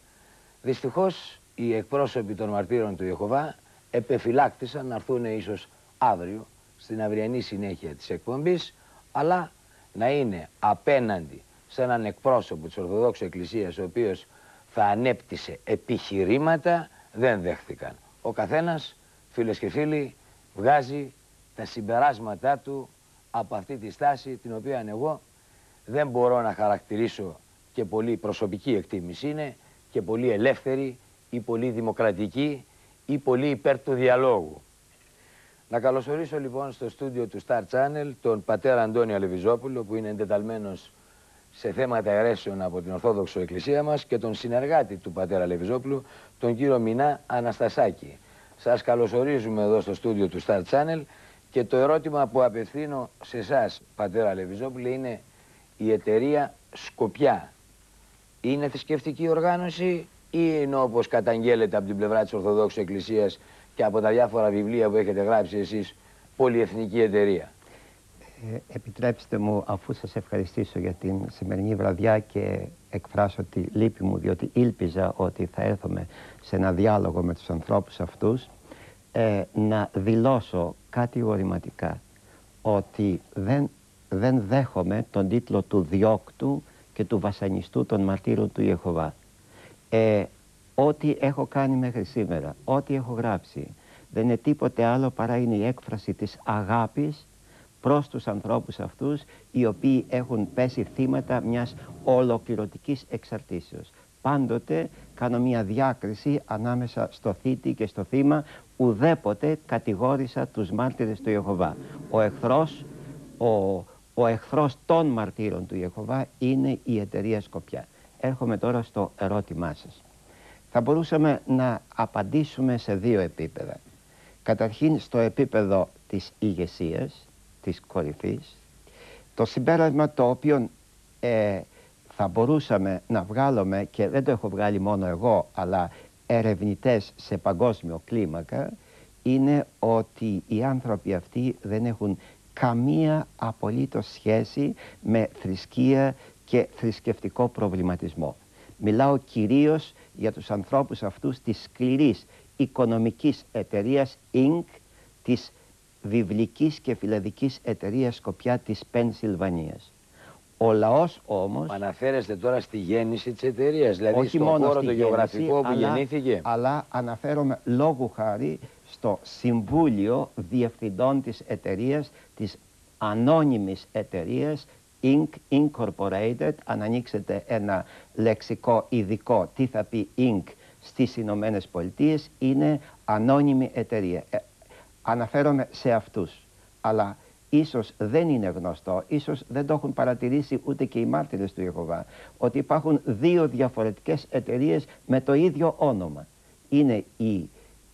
Δυστυχώς οι εκπρόσωποι των μαρτύρων του Ιεχωβά επεφυλάκτησαν να έρθουν ίσως αύριο στην αυριανή συνέχεια της εκπομπής αλλά να είναι απέναντι σε έναν εκπρόσωπο της Ορθοδόξου Εκκλησίας ο οποίος θα ανέπτυσε επιχειρήματα δεν δέχθηκαν. Ο καθένας, φίλες και φίλοι, βγάζει τα συμπεράσματά του από αυτή τη στάση την οποία εγώ δεν μπορώ να χαρακτηρίσω και πολύ προσωπική εκτίμηση είναι και πολύ ελεύθερη ή πολύ δημοκρατική ή πολύ υπέρ του διαλόγου. Να καλωσορίσω λοιπόν στο στούντιο του Star Channel τον πατέρα Αντώνιο Αλεβιζόπουλο που είναι εντεταλμένος σε θέματα αιρέσεων από την Ορθόδοξο Εκκλησία μας και τον συνεργάτη του πατέρα Αλεβιζόπουλου, τον κύριο Μινά Αναστασάκη. Σας καλωσορίζουμε εδώ στο στούντιο του Star Channel και το ερώτημα που απευθύνω σε εσάς, πατέρα Αλεβιζόπουλο, είναι η εταιρεία Σκοπιά είναι θρησκευτική οργάνωση ή είναι όπως καταγγέλλεται από την πλευρά της Ορθοδόξου Εκκλησίας και από τα διάφορα βιβλία που έχετε γράψει εσείς πολυεθνική εταιρεία; Ε, επιτρέψτε μου αφού σας ευχαριστήσω για την σημερινή βραδιά και εκφράσω τη λύπη μου διότι ήλπιζα ότι θα έρθουμε σε ένα διάλογο με τους ανθρώπους αυτούς ε, να δηλώσω κάτι ορηματικά ότι δεν δεν δέχομαι τον τίτλο του διώκτου και του βασανιστού των μαρτύρων του Ιεχωβά. Ε, ό,τι έχω κάνει μέχρι σήμερα, ό,τι έχω γράψει, δεν είναι τίποτε άλλο παρά είναι η έκφραση της αγάπης προς τους ανθρώπους αυτούς οι οποίοι έχουν πέσει θύματα μιας ολοκληρωτικής εξαρτήσεως. Πάντοτε κάνω μια διάκριση ανάμεσα στο θήτη και στο θύμα, ουδέποτε κατηγόρησα τους μάρτυρες του Ιεχωβά. Ο εχθρός, ο ο εχθρός των μαρτύρων του Ιεχωβά είναι η εταιρεία Σκοπιά. Έρχομαι τώρα στο ερώτημά σας. Θα μπορούσαμε να απαντήσουμε σε δύο επίπεδα. Καταρχήν στο επίπεδο της ηγεσίας, της κορυφής, το συμπέρασμα το οποίο ε, θα μπορούσαμε να βγάλουμε και δεν το έχω βγάλει μόνο εγώ αλλά ερευνητές σε παγκόσμιο κλίμακα είναι ότι οι άνθρωποι αυτοί δεν έχουν καμία απολύτως σχέση με θρησκεία και θρησκευτικό προβληματισμό. Μιλάω κυρίως για τους ανθρώπους αυτούς της σκληρής οικονομικής εταιρείας Inc. της βιβλικής και φιλαδικής εταιρείας Σκοπιά της Πενσιλβανίας. Ο λαός όμως... Αναφέρεστε τώρα στη γέννηση της εταιρείας, δηλαδή όχι στον μόνο χώρο στη το γεωγραφικό που αλλά, γεννήθηκε. Αλλά αναφέρομαι λόγου χάρη στο Συμβούλιο Διευθυντών της εταιρείας, της ανώνυμης εταιρείας Inc. Incorporated, αν ανοίξετε ένα λεξικό ειδικό τι θα πει Inc. στις Ηνωμένες Πολιτείες, είναι ανώνυμη εταιρεία. Ε, αναφέρομαι σε αυτούς. Αλλά ίσως δεν είναι γνωστό, ίσως δεν το έχουν παρατηρήσει ούτε και οι μάρτυρες του Ιεχωβά, ότι υπάρχουν δύο διαφορετικές εταιρείες με το ίδιο όνομα. Είναι η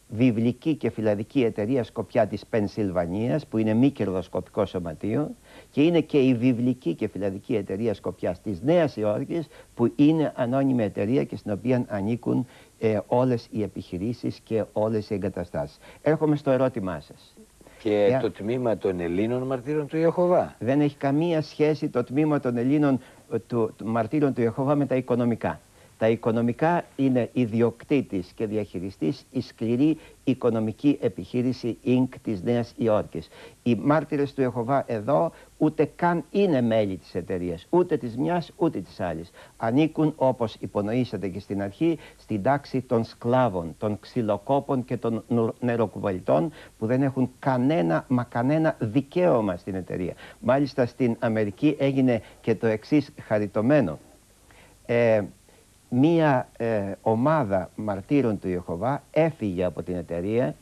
βιβλική και φιλαδική εταιρεία Σκοπιά της Πενσιλβανίας που είναι μη κερδοσκοπικό σωματείο και είναι και η βιβλική και φιλαδική εταιρεία Σκοπιάς της Νέας Υόρκης που είναι ανώνυμη εταιρεία και στην οποία ανήκουν ε, όλες οι επιχειρήσεις και όλες οι εγκαταστάσεις. Έρχομαι στο ερώτημά σας. Και το τμήμα των Ελλήνων μαρτύρων του Ιεχωβά; Δεν έχει καμία σχέση το τμήμα των Ελλήνων ε, του, του μαρτύρων του Ιεχωβά με τα οικονομικά. Τα οικονομικά είναι ιδιοκτήτης και διαχειριστής η σκληρή οικονομική επιχείρηση Inc. της Νέας Υόρκης. Οι μάρτυρες του Ιεχωβά εδώ ούτε καν είναι μέλη της εταιρείας, ούτε της μιας ούτε της άλλης. Ανήκουν όπως υπονοήσατε και στην αρχή στην τάξη των σκλάβων, των ξυλοκόπων και των νεροκουβαλιτών που δεν έχουν κανένα μα κανένα δικαίωμα στην εταιρεία. Μάλιστα στην Αμερική έγινε και το εξής χαριτωμένο. Ε, μία ε, ομάδα μαρτύρων του Ιεχωβά έφυγε από την εταιρεία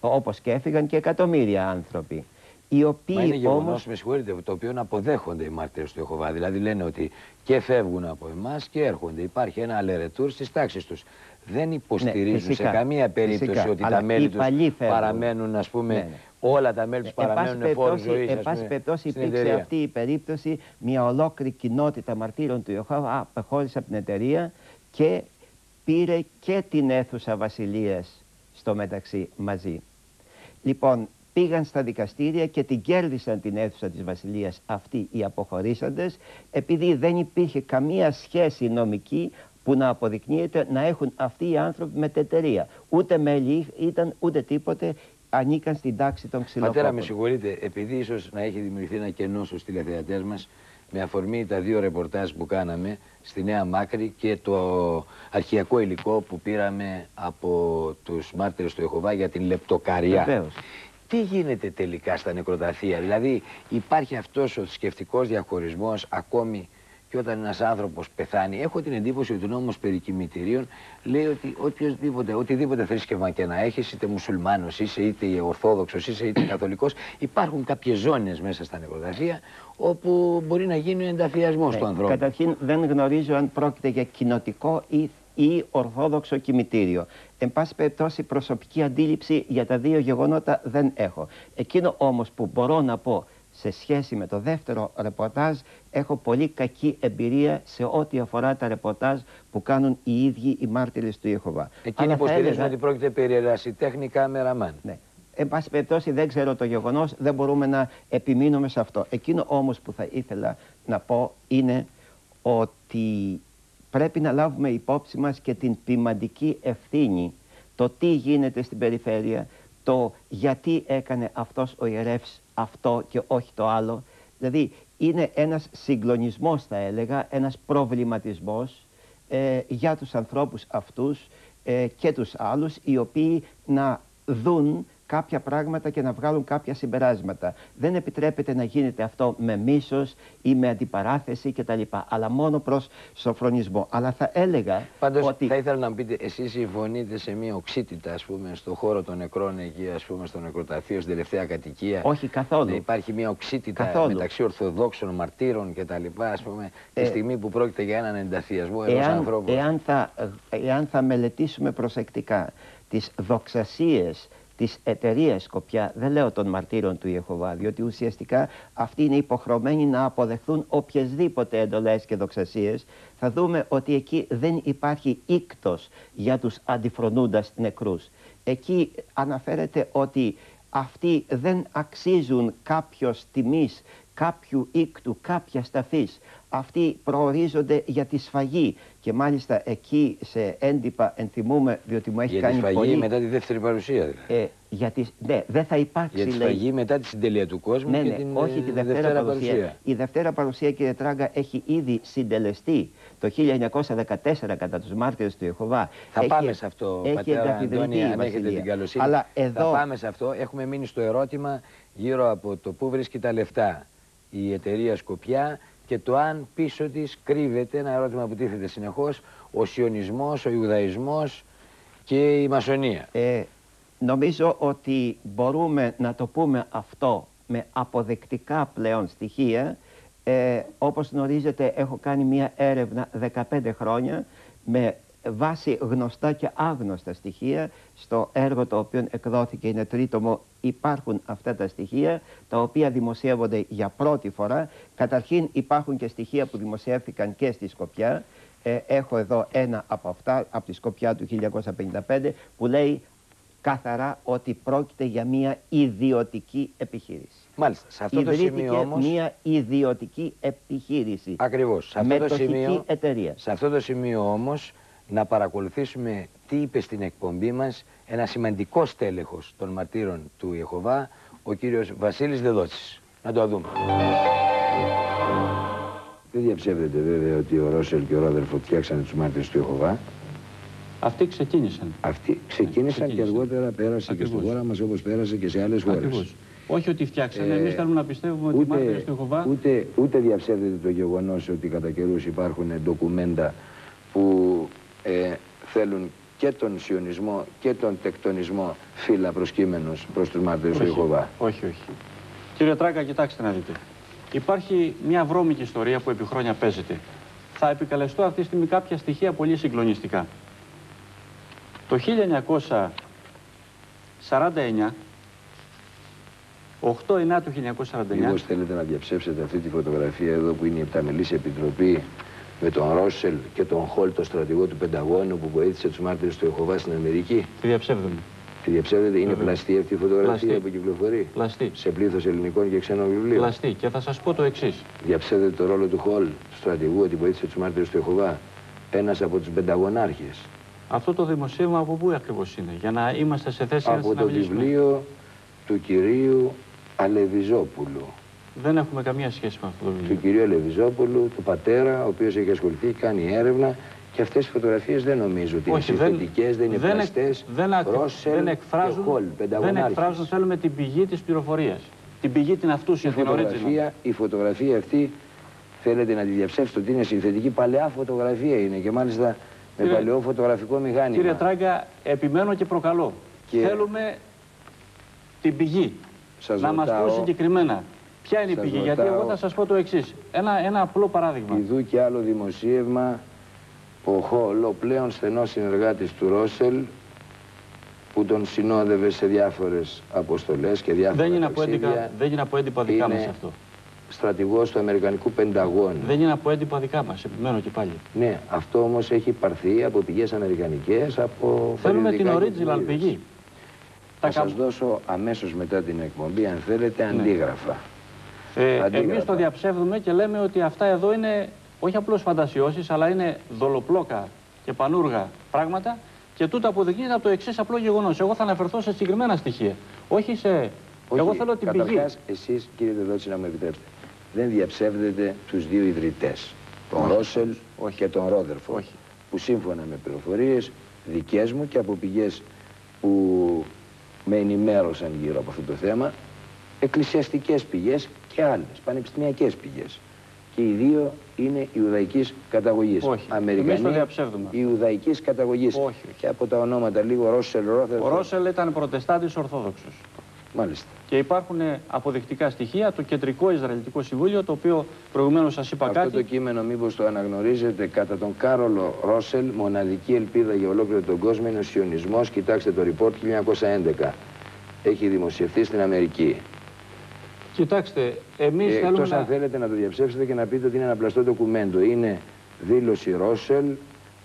όπως και έφυγαν και εκατομμύρια άνθρωποι. Οι οποίοι Μα είναι γεγονός, όμως... με συγχωρείτε, το οποίο αποδέχονται οι μάρτυρες του Ιεχωβά. Δηλαδή λένε ότι και φεύγουν από εμάς και έρχονται. Υπάρχει ένα αλερετούρ στις τάξεις τους. Δεν υποστηρίζουν Ναι, φυσικά, σε καμία περίπτωση φυσικά. ότι Αλλά τα μέλη οι τους παλιοί φεύγουν. παραμένουν, ας πούμε, Ναι, ναι. όλα τα μέλη τους Εν πάση παραμένουν φόρο περιπτώσει- ζωής, Εν ας πάση πούμε, περιπτώσει στην υπήρξε εταιρεία. αυτή η περίπτωση μια ολόκληρη κοινότητα μαρτύρων του Ιεχώβα απεχώρησε από την εταιρεία και πήρε και την αίθουσα βασιλείας στο μεταξύ μαζί. Λοιπόν, πήγαν στα δικαστήρια και την κέρδισαν την αίθουσα της βασιλείας αυτοί οι αποχωρήσαντες επειδή δεν υπήρχε καμία σχέση νομική που να αποδεικνύεται να έχουν αυτοί οι άνθρωποι με την εταιρεία. Ούτε μέλη ήταν ούτε τίποτε, ανήκαν στην τάξη των ξυλοκόπων. Πατέρα, με συγχωρείτε, επειδή ίσως να έχει δημιουργηθεί ένα κενό στους τηλεθεατές μας, με αφορμή τα δύο ρεπορτάζ που κάναμε στη Νέα Μάκρη και το αρχιακό υλικό που πήραμε από τους μάρτυρες του Ιεχωβά για την λεπτοκαριά. Βεβαίως. Τι γίνεται τελικά στα νεκροταφεία, δηλαδή υπάρχει αυτός ο θρησκευτικό διαχωρισμός ακόμη και όταν ένας άνθρωπος πεθάνει. Έχω την εντύπωση ότι ο νόμος περί κημητηρίων λέει ότι οποιοδήποτε, οτιδήποτε θρήσκευμα και να έχεις, είτε μουσουλμάνος είσαι, είτε ορθόδοξος είσαι, είτε καθολικός, υπάρχουν κάποιες ζώνες μέσα στα νεκροταφεία όπου μπορεί να γίνει ο ενταφιασμός του Ναι, ανθρώπου. Καταρχήν δεν γνωρίζω αν πρόκειται για κοινοτικό ή, ή ορθόδοξο κημητήριο. Εν πάση περιπτώσει προσωπική αντίληψη για τα δύο γεγονότα δεν έχω. Εκείνο όμως που μπορώ να πω σε σχέση με το δεύτερο ρεπορτάζ έχω πολύ κακή εμπειρία σε ό,τι αφορά τα ρεπορτάζ που κάνουν οι ίδιοι οι μάρτυρες του Ιεχωβά. Εκείνοι Αλλά θα υποστηρίζουν έλεγα- ότι πρόκειται περί ερασιτέχνη κάμεραμαν. Ναι. Εν πάση περιπτώσει δεν ξέρω το γεγονός, δεν μπορούμε να επιμείνουμε σε αυτό. Εκείνο όμως που θα ήθελα να πω είναι ότι πρέπει να λάβουμε υπόψη μας και την ποιμαντική ευθύνη το τι γίνεται στην περιφέρεια, το γιατί έκανε αυτός ο ιερεύς αυτό και όχι το άλλο. Δηλαδή είναι ένας συγκλονισμός θα έλεγα, ένας προβληματισμός ε, για τους ανθρώπους αυτούς ε, και τους άλλους οι οποίοι να δουν κάποια πράγματα και να βγάλουν κάποια συμπεράσματα. Δεν επιτρέπεται να γίνεται αυτό με μίσος ή με αντιπαράθεση κτλ. Αλλά μόνο προς σοφρονισμό. Αλλά θα έλεγα Πάντως ότι... θα ήθελα να μου πείτε, εσείς συμφωνείτε σε μια οξύτητα, ας πούμε, στο χώρο των νεκρών εκεί, ας πούμε, στο νεκροταφείο, στην τελευταία κατοικία. Όχι καθόλου. Να υπάρχει μια οξύτητα Καθόλου. μεταξύ Ορθοδόξων μαρτύρων και τα λοιπά, ας πούμε, τη Ε, στιγμή που πρόκειται για έναν ενταφιασμό ενός εάν, ανθρώπου. εάν, θα, εάν θα μελετήσουμε προσεκτικά τις δοξασίες της εταιρείας Σκοπιά, δεν λέω των μαρτύρων του Ιεχωβά, διότι ουσιαστικά αυτοί είναι υποχρεωμένοι να αποδεχθούν οποιασδήποτε εντολές και δοξασίες, θα δούμε ότι εκεί δεν υπάρχει ίκτος για τους αντιφρονούντας νεκρούς. Εκεί αναφέρεται ότι αυτοί δεν αξίζουν κάποιος τιμής, κάποιου ίκτου, κάποια σταφής. Αυτοί προορίζονται για τη σφαγή και μάλιστα εκεί σε έντυπα ενθυμούμε διότι μου έχει Για κάνει τη σφαγή πολύ... μετά τη δεύτερη παρουσία δηλαδή. Ε, για τη... Ναι, δεν θα υπάρξει Για τη λέει, σφαγή μετά τη συντελεία του κόσμου ναι, και ναι, την όχι ε, τη Δευτέρα, παρουσία. Η Δευτέρα παρουσία, κύριε Τράγκα, έχει ήδη συντελεστεί το 1914 κατά τους μάρτυρες του Ιεχωβά. Θα έχει, πάμε σε αυτό, έχει πατέρα εγκαθιδρυθεί Αντώνη, η αν έχετε Βασιλεία. την καλοσύνη. Αλλά εδώ... Θα πάμε σε αυτό. Έχουμε μείνει στο ερώτημα γύρω από το πού βρίσκει τα λεφτά η εταιρεία Σκοπιά και το αν πίσω της κρύβεται ένα ερώτημα που τίθεται συνεχώς ο σιωνισμός, ο Ιουδαϊσμός και η Μασονία. Ε, νομίζω ότι μπορούμε να το πούμε αυτό με αποδεκτικά πλέον στοιχεία. Ε, όπως γνωρίζετε έχω κάνει μια έρευνα 15 χρόνια με βάση γνωστά και άγνωστα στοιχεία. Στο έργο το οποίο εκδόθηκε είναι τρίτομο υπάρχουν αυτά τα στοιχεία τα οποία δημοσιεύονται για πρώτη φορά. Καταρχήν υπάρχουν και στοιχεία που δημοσιεύθηκαν και στη Σκοπιά. Ε, έχω εδώ ένα από αυτά, από τη Σκοπιά του 1955, που λέει καθαρά ότι πρόκειται για μια ιδιωτική επιχείρηση. Μάλιστα, σε αυτό το Ιδρύθηκε σημείο όμως... μια ιδιωτική επιχείρηση. Ακριβώς. Σε αυτό, το Μετοχική σημείο, εταιρεία. σε αυτό το σημείο όμως να παρακολουθήσουμε τι είπε στην εκπομπή μας ένα σημαντικό στέλεχος των μαρτύρων του Ιεχωβά, ο κύριος Βασίλης Δεδότσης. Να το δούμε. Δεν διαψεύδεται βέβαια ότι ο Ρώσελ και ο Ρόδερφο φτιάξανε τους μάρτυρες του Ιεχωβά. Αυτοί ξεκίνησαν. Αυτοί ξεκίνησαν και αργότερα πέρασε και στη χώρα μας όπως πέρασε και σε άλλες χώρες. Ακριβώς. Όχι ότι φτιάξανε. Ε, Εμείς θέλουμε να πιστεύουμε ότι οι ούτε, μάρτυρες του Ιεχωβά ούτε, ούτε διαψεύδεται το γεγονός ότι κατά καιρούς υπάρχουν ντοκουμέντα που ε, θέλουν και τον σιωνισμό και τον τεκτονισμό φύλλα προσκύμενος προς τους μάρτυρες του Όχι. Ιεχωβά. Όχι, όχι. Κύριε Τράκα, κοιτάξτε να δείτε. Υπάρχει μια βρώμικη ιστορία που επί χρόνια παίζεται. Θα επικαλεστώ αυτή τη στιγμή κάποια στοιχεία πολύ συγκλονιστικά. Το 1949, 8 Ινά του 1949, Μήπως θέλετε να διαψεύσετε αυτή τη φωτογραφία εδώ που είναι η Επταμελής Επιτροπή; Με τον Ρόσελ και τον Χολ, το στρατηγό του Πενταγώνου που βοήθησε τους μάρτυρες του Ιεχωβά στην Αμερική. τη διαψεύδουμε. Τη διαψεύδετε, είναι Βέβαια. πλαστή αυτή η φωτογραφία Πλαστή. που κυκλοφορεί. Πλαστή. Σε πλήθος ελληνικών και ξένων βιβλίων. Πλαστή. Και θα σας πω το εξής. Διαψεύδεται το ρόλο του Χολ, του στρατηγού, ότι βοήθησε τους μάρτυρες του Ιεχωβά. Ένας από τους πενταγωνάρχες. Αυτό το δημοσίευμα από πού ακριβώς είναι, για να είμαστε σε θέση να Από το συναμιλήσουμε. βιβλίο του κυρίου Αλεβιζόπουλου. Δεν έχουμε καμία σχέση με αυτό το βιβλίο. Του κυρίου Αλεβιζόπουλου, του πατέρα, ο οποίος έχει ασχοληθεί, κάνει έρευνα και αυτές οι φωτογραφίες δεν νομίζω ότι είναι Όχι, δεν- συνθετικές, δεν είναι δεν, εκ- πλαστές. δεν, ακ- Ρόσελ δεν και εκφράζουν, Χολ, δεν πενταγωνάρχες. εκφράζουν, θέλουμε την πηγή της πληροφορίας. Την πηγή την αυτούσια, Η την original. φωτογραφία, η φωτογραφία αυτή θέλετε να τη διαψεύσετε ότι είναι συνθετική παλαιά φωτογραφία είναι και μάλιστα με Κύριε- παλαιό φωτογραφικό μηχάνημα. Κύριε Τράγκα, επιμένω και προκαλώ. Και- Θέλουμε την πηγή. Σας να μας ρωτάω- πω συγκεκριμένα. Ποια είναι η σας πηγή, γιατί ρωτάω- εγώ θα σας πω το εξής. Ένα, ένα απλό παράδειγμα. Ιδού και άλλο δημοσίευμα, ο Χολ, ο πλέον στενός συνεργάτης του Ρόσελ, που τον συνόδευε σε διάφορες αποστολές και διάφορα Δεν είναι, από ταξίδια, έντυπα, δεν είναι από έντυπα δικά είναι μας αυτό. στρατηγός του Αμερικανικού Πενταγώνου. Δεν είναι από έντυπα δικά μας, επιμένω και πάλι. Ναι, αυτό όμως έχει πάρθει από πηγές αμερικανικές, από Θέλουμε την περιοδικά και original εφημερίδες. πηγή. Θα Τα σας δώσω αμέσως μετά την εκπομπή, αν θέλετε, αντίγραφα. Ε, Αντίγραφα. εμείς το διαψεύδουμε και λέμε ότι αυτά εδώ είναι όχι απλώς φαντασιώσεις, αλλά είναι δολοπλόκα και πανούργα πράγματα και τούτο αποδεικνύεται από το εξής απλό γεγονός. Εγώ θα αναφερθώ σε συγκεκριμένα στοιχεία. Όχι σε... Εγώ θέλω την πηγή. Καταρχάς, εσείς, κύριε Δεδότση, να μου επιτρέψετε, δεν διαψεύδετε τους δύο ιδρυτές, τον Ρόσελ και τον Ρόδερφο, που σύμφωνα με πληροφορίες δικές μου και από πηγές που με ενημέρωσαν γύρω από αυτό το θέμα, εκκλησιαστικές πηγές και άλλες, πανεπιστημιακές πηγές. Και οι δύο είναι ιουδαϊκής καταγωγής. Όχι, εμείς το διαψεύδουμε. Ιουδαϊκής καταγωγής. Όχι, Και από τα ονόματα λίγο Ρόσελ, Ρόδερφο. Ο Ρόσελ ήταν προτεστάτης Ορθόδοξος. Μάλιστα. Και υπάρχουν αποδεικτικά στοιχεία, το Κεντρικό Ισραηλιτικό Συμβούλιο, το οποίο προηγουμένως σας είπα Αυτό κάτι. το κείμενο μήπως το αναγνωρίζετε κατά τον Κάρολο Ρόσελ, μοναδική ελπίδα για ολόκληρο τον κόσμο είναι ο σιωνισμός. Κοιτάξτε το report 1911. έχει δημοσιευθεί στην Αμερική. Κοιτάξτε, εμείς Ε, θέλουμε Εκτός να... αν θέλετε να το διαψεύσετε και να πείτε ότι είναι ένα πλαστό ντοκουμέντο. Είναι δήλωση Ρόσελ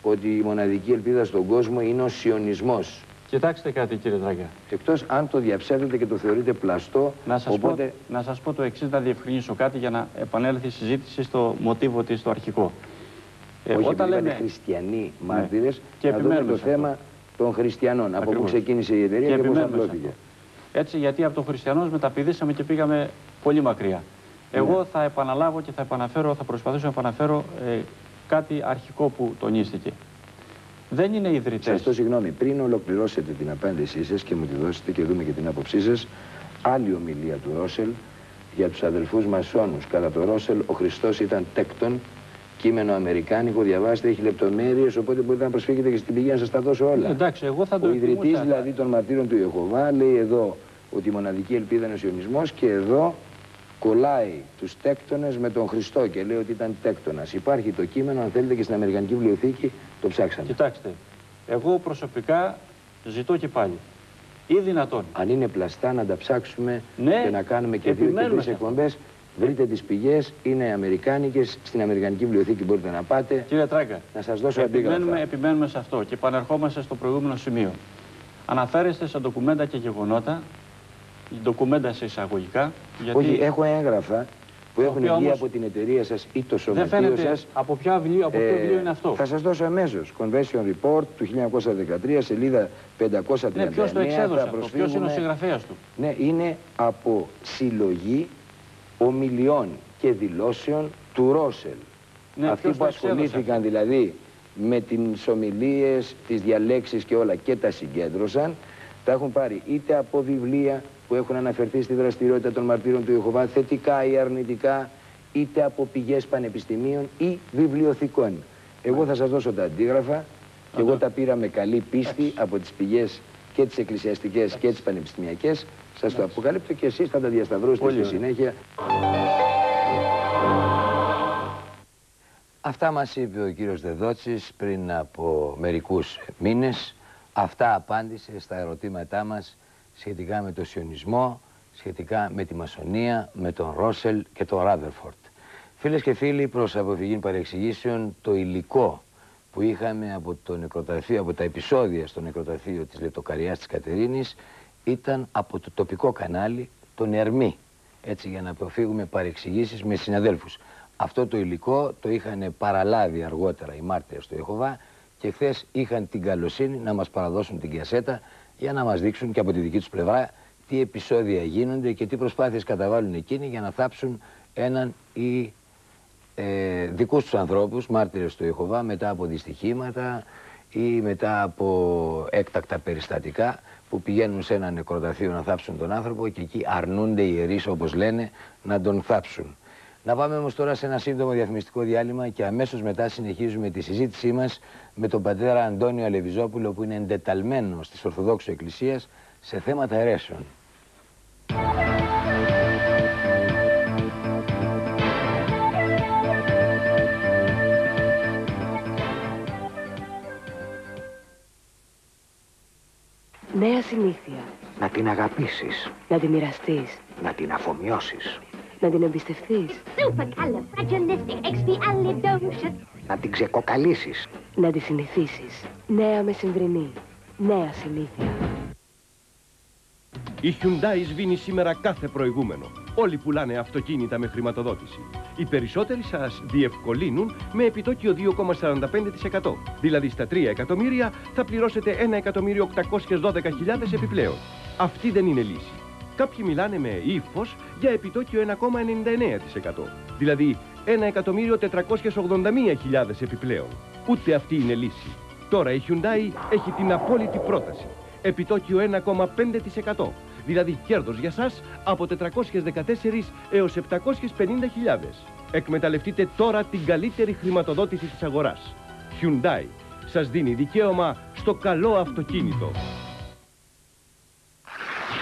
ότι η μοναδική ελπίδα στον κόσμο είναι ο σιωνισμός. Κοιτάξτε κάτι κύριε Τράγκα. Εκτός αν το διαψεύδετε και το θεωρείτε πλαστό, Να σας, οπότε πω, να σας πω το εξής, να διευκρινίσω κάτι για να επανέλθει η συζήτηση στο μοτίβο της, στο αρχικό. όχι όταν λέμε χριστιανοί μάρτυρες, Ναι. Και να δούμε επιμένουμε το σε αυτό. θέμα των χριστιανών. Από πού Ακριβώς. ξεκίνησε η εταιρεία Και και, πώς επιμένουμε σε απλώθηκε. Έτσι, γιατί από το χριστιανός μεταπηδήσαμε και πήγαμε πολύ μακριά. Ναι. Εγώ θα επαναλάβω και θα επαναφέρω, θα προσπαθήσω να επαναφέρω ε, κάτι αρχικό που τονίστηκε. Δεν είναι ιδρυτές. Σας το συγγνώμη, πριν ολοκληρώσετε την απάντησή σας και μου τη δώσετε και δούμε και την άποψή σας, άλλη ομιλία του Ρόσελ για τους αδελφούς μασόνους. Κατά το Ρόσελ ο Χριστός ήταν τέκτον, κείμενο αμερικάνικο, διαβάστε, έχει λεπτομέρειες, οπότε μπορείτε να προσφύγετε και στην πηγή να σας τα δώσω όλα. Εντάξει, εγώ θα το Ο ιδρυτής εκτιμούσα. δηλαδή των μαρτύρων του Ιεχωβά λέει εδώ ότι η μοναδική ελπίδα είναι ο σιωνισμός και εδώ κολλάει τους τέκτονες με τον Χριστό και λέει ότι ήταν τέκτονας. Υπάρχει το κείμενο, αν θέλετε και στην Αμερικανική Βιβλιοθήκη, το ψάξαμε. Κοιτάξτε, εγώ προσωπικά ζητώ και πάλι. Ή δυνατόν. Αν είναι πλαστά να τα ψάξουμε Ναι, και να κάνουμε και δύο και επιμένουμε τρεις σε αυτό. εκπομπές. Βρείτε τις πηγές, είναι αμερικάνικες, στην Αμερικανική Βιβλιοθήκη μπορείτε να πάτε. Κύριε Τράγκα, Να σας δώσω επιμένουμε, αντίγραφα. επιμένουμε σε αυτό και επανερχόμαστε στο προηγούμενο σημείο. Αναφέρεστε σε ντοκουμέντα και γεγονότα, ντοκουμέντα σε εισαγωγικά, γιατί Όχι, έχω έγγραφα που έχουν οποία βγει όμως από την εταιρεία σας ή το δεν σωματείο φαίνεται σας. από, ποια βιβλίο, από ποιο Ε, βιβλίο είναι αυτό. Θα σας δώσω αμέσως. Convention Report του 1913, σελίδα 539. Ναι, ποιος το εξέδωσε Θα αυτό, ποιος είναι ο προσφύγουμε- συγγραφέας του; Ναι, είναι από συλλογή ομιλιών και δηλώσεων του Ρόσελ. Ναι, Αυτοί ποιος που το εξέδωσε ασχολήθηκαν δηλαδή με τις ομιλίες, τις διαλέξεις και όλα και τα συγκέντρωσαν, τα έχουν πάρει είτε από βιβλία που έχουν αναφερθεί στη δραστηριότητα των μαρτύρων του Ιεχωβά, θετικά ή αρνητικά, είτε από πηγές πανεπιστημίων ή βιβλιοθηκών. Εγώ θα σας δώσω τα αντίγραφα και εγώ τα πήρα με καλή πίστη από τις πηγές και τις εκκλησιαστικές και τις πανεπιστημιακές. Σας το αποκαλύπτω και εσείς θα τα διασταυρώσετε Πολύ στη ωραία. συνέχεια. Αυτά μας είπε ο κύριος Δεδότσης πριν από μερικούς μήνες. Αυτά απάντησε στα ερωτήματά μας σχετικά με το σιωνισμό, σχετικά με τη μασονία, με τον Ρόσελ και τον Ράδερφορτ. Φίλες και φίλοι, προς αποφυγή παρεξηγήσεων, το υλικό που είχαμε από το νεκροταφείο, από τα επεισόδια στο νεκροταφείο της Λεπτοκαριάς της Κατερίνης ήταν από το τοπικό κανάλι, τον Ερμή. Έτσι για να αποφύγουμε παρεξηγήσεις με συναδέλφους. Αυτό το υλικό το είχαν παραλάβει αργότερα οι μάρτυρες του Ιεχωβά και χθες είχαν την καλοσύνη να μας παραδώσουν την κασέτα για να μας δείξουν και από τη δική τους πλευρά τι επεισόδια γίνονται και τι προσπάθειες καταβάλουν εκείνοι για να θάψουν έναν ή ε, δικούς τους ανθρώπους, μάρτυρες του Ιεχωβά, μετά από δυστυχήματα ή μετά από έκτακτα περιστατικά που πηγαίνουν σε ένα νεκροταφείο να θάψουν τον άνθρωπο και εκεί αρνούνται οι ιερείς όπως λένε να τον θάψουν. Να πάμε όμως τώρα σε ένα σύντομο διαφημιστικό διάλειμμα και αμέσως μετά συνεχίζουμε τη συζήτησή μας με τον πατέρα Αντώνιο Αλεβιζόπουλο που είναι εντεταλμένος της Ορθοδόξου Εκκλησίας σε θέματα αιρέσεων. Νέα συνήθεια. Να την αγαπήσεις, Να τη μοιραστείς. να την αφομοιώσεις, Να την εμπιστευτείς. Supercalifragilisticexpialidocious. να την ξεκοκαλίσεις. Να τη συνηθίσεις. Νέα μεσημβρινή. Νέα συνήθεια. Η Hyundai σβήνει σήμερα κάθε προηγούμενο. Όλοι πουλάνε αυτοκίνητα με χρηματοδότηση. Οι περισσότεροι σας διευκολύνουν με επιτόκιο 2,45%. Δηλαδή στα 3 εκατομμύρια θα πληρώσετε 1.812.000 επιπλέον. Αυτή δεν είναι λύση. Κάποιοι μιλάνε με ύφος για επιτόκιο 1,99%. Δηλαδή 1.481.000 επιπλέον. Ούτε αυτή είναι λύση. Τώρα η Hyundai έχει την απόλυτη πρόταση. Επιτόκιο 1,5%. Δηλαδή κέρδος για σας από 414 έως 750.000. Εκμεταλλευτείτε τώρα την καλύτερη χρηματοδότηση της αγοράς. Hyundai σας δίνει δικαίωμα στο καλό αυτοκίνητο.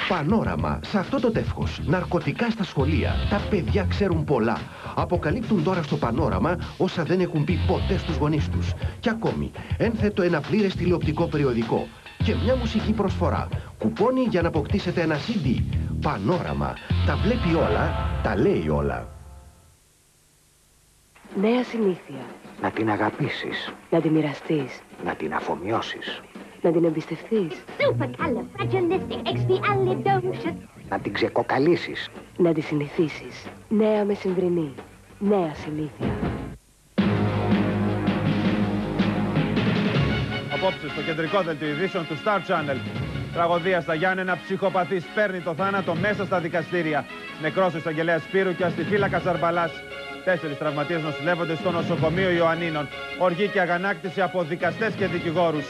Πανόραμα, σε αυτό το τεύχος. Ναρκωτικά στα σχολεία. Τα παιδιά ξέρουν πολλά. Αποκαλύπτουν τώρα στο πανόραμα όσα δεν έχουν πει ποτέ στους γονείς τους. Και ακόμη, ένθετο ένα πλήρες τηλεοπτικό περιοδικό. και μια μουσική προσφορά. Κουπόνι για να αποκτήσετε ένα CD. Πανόραμα. Τα βλέπει όλα, τα λέει όλα. Νέα συνήθεια. Να την αγαπήσεις. Να τη μοιραστείς. Να την αφομοιώσεις. Να την εμπιστευτείς. Supercalifragilisticexpialidocious. Να την ξεκοκαλίσεις. Να τη συνηθίσεις. Νέα μεσημβρινή. Νέα συνήθεια. Απόψε στο κεντρικό δελτίο ειδήσεων του Star Channel. Τραγωδία στα Γιάννενα, ψυχοπαθής παίρνει το θάνατο μέσα στα δικαστήρια. Νεκρός ο εισαγγελέας Σπύρου και αστιφύλακα Αρμπαλά. Τέσσερις τραυματίες νοσηλεύονται στο νοσοκομείο Ιωαννίνων. Οργή και αγανάκτηση από δικαστές και δικηγόρους.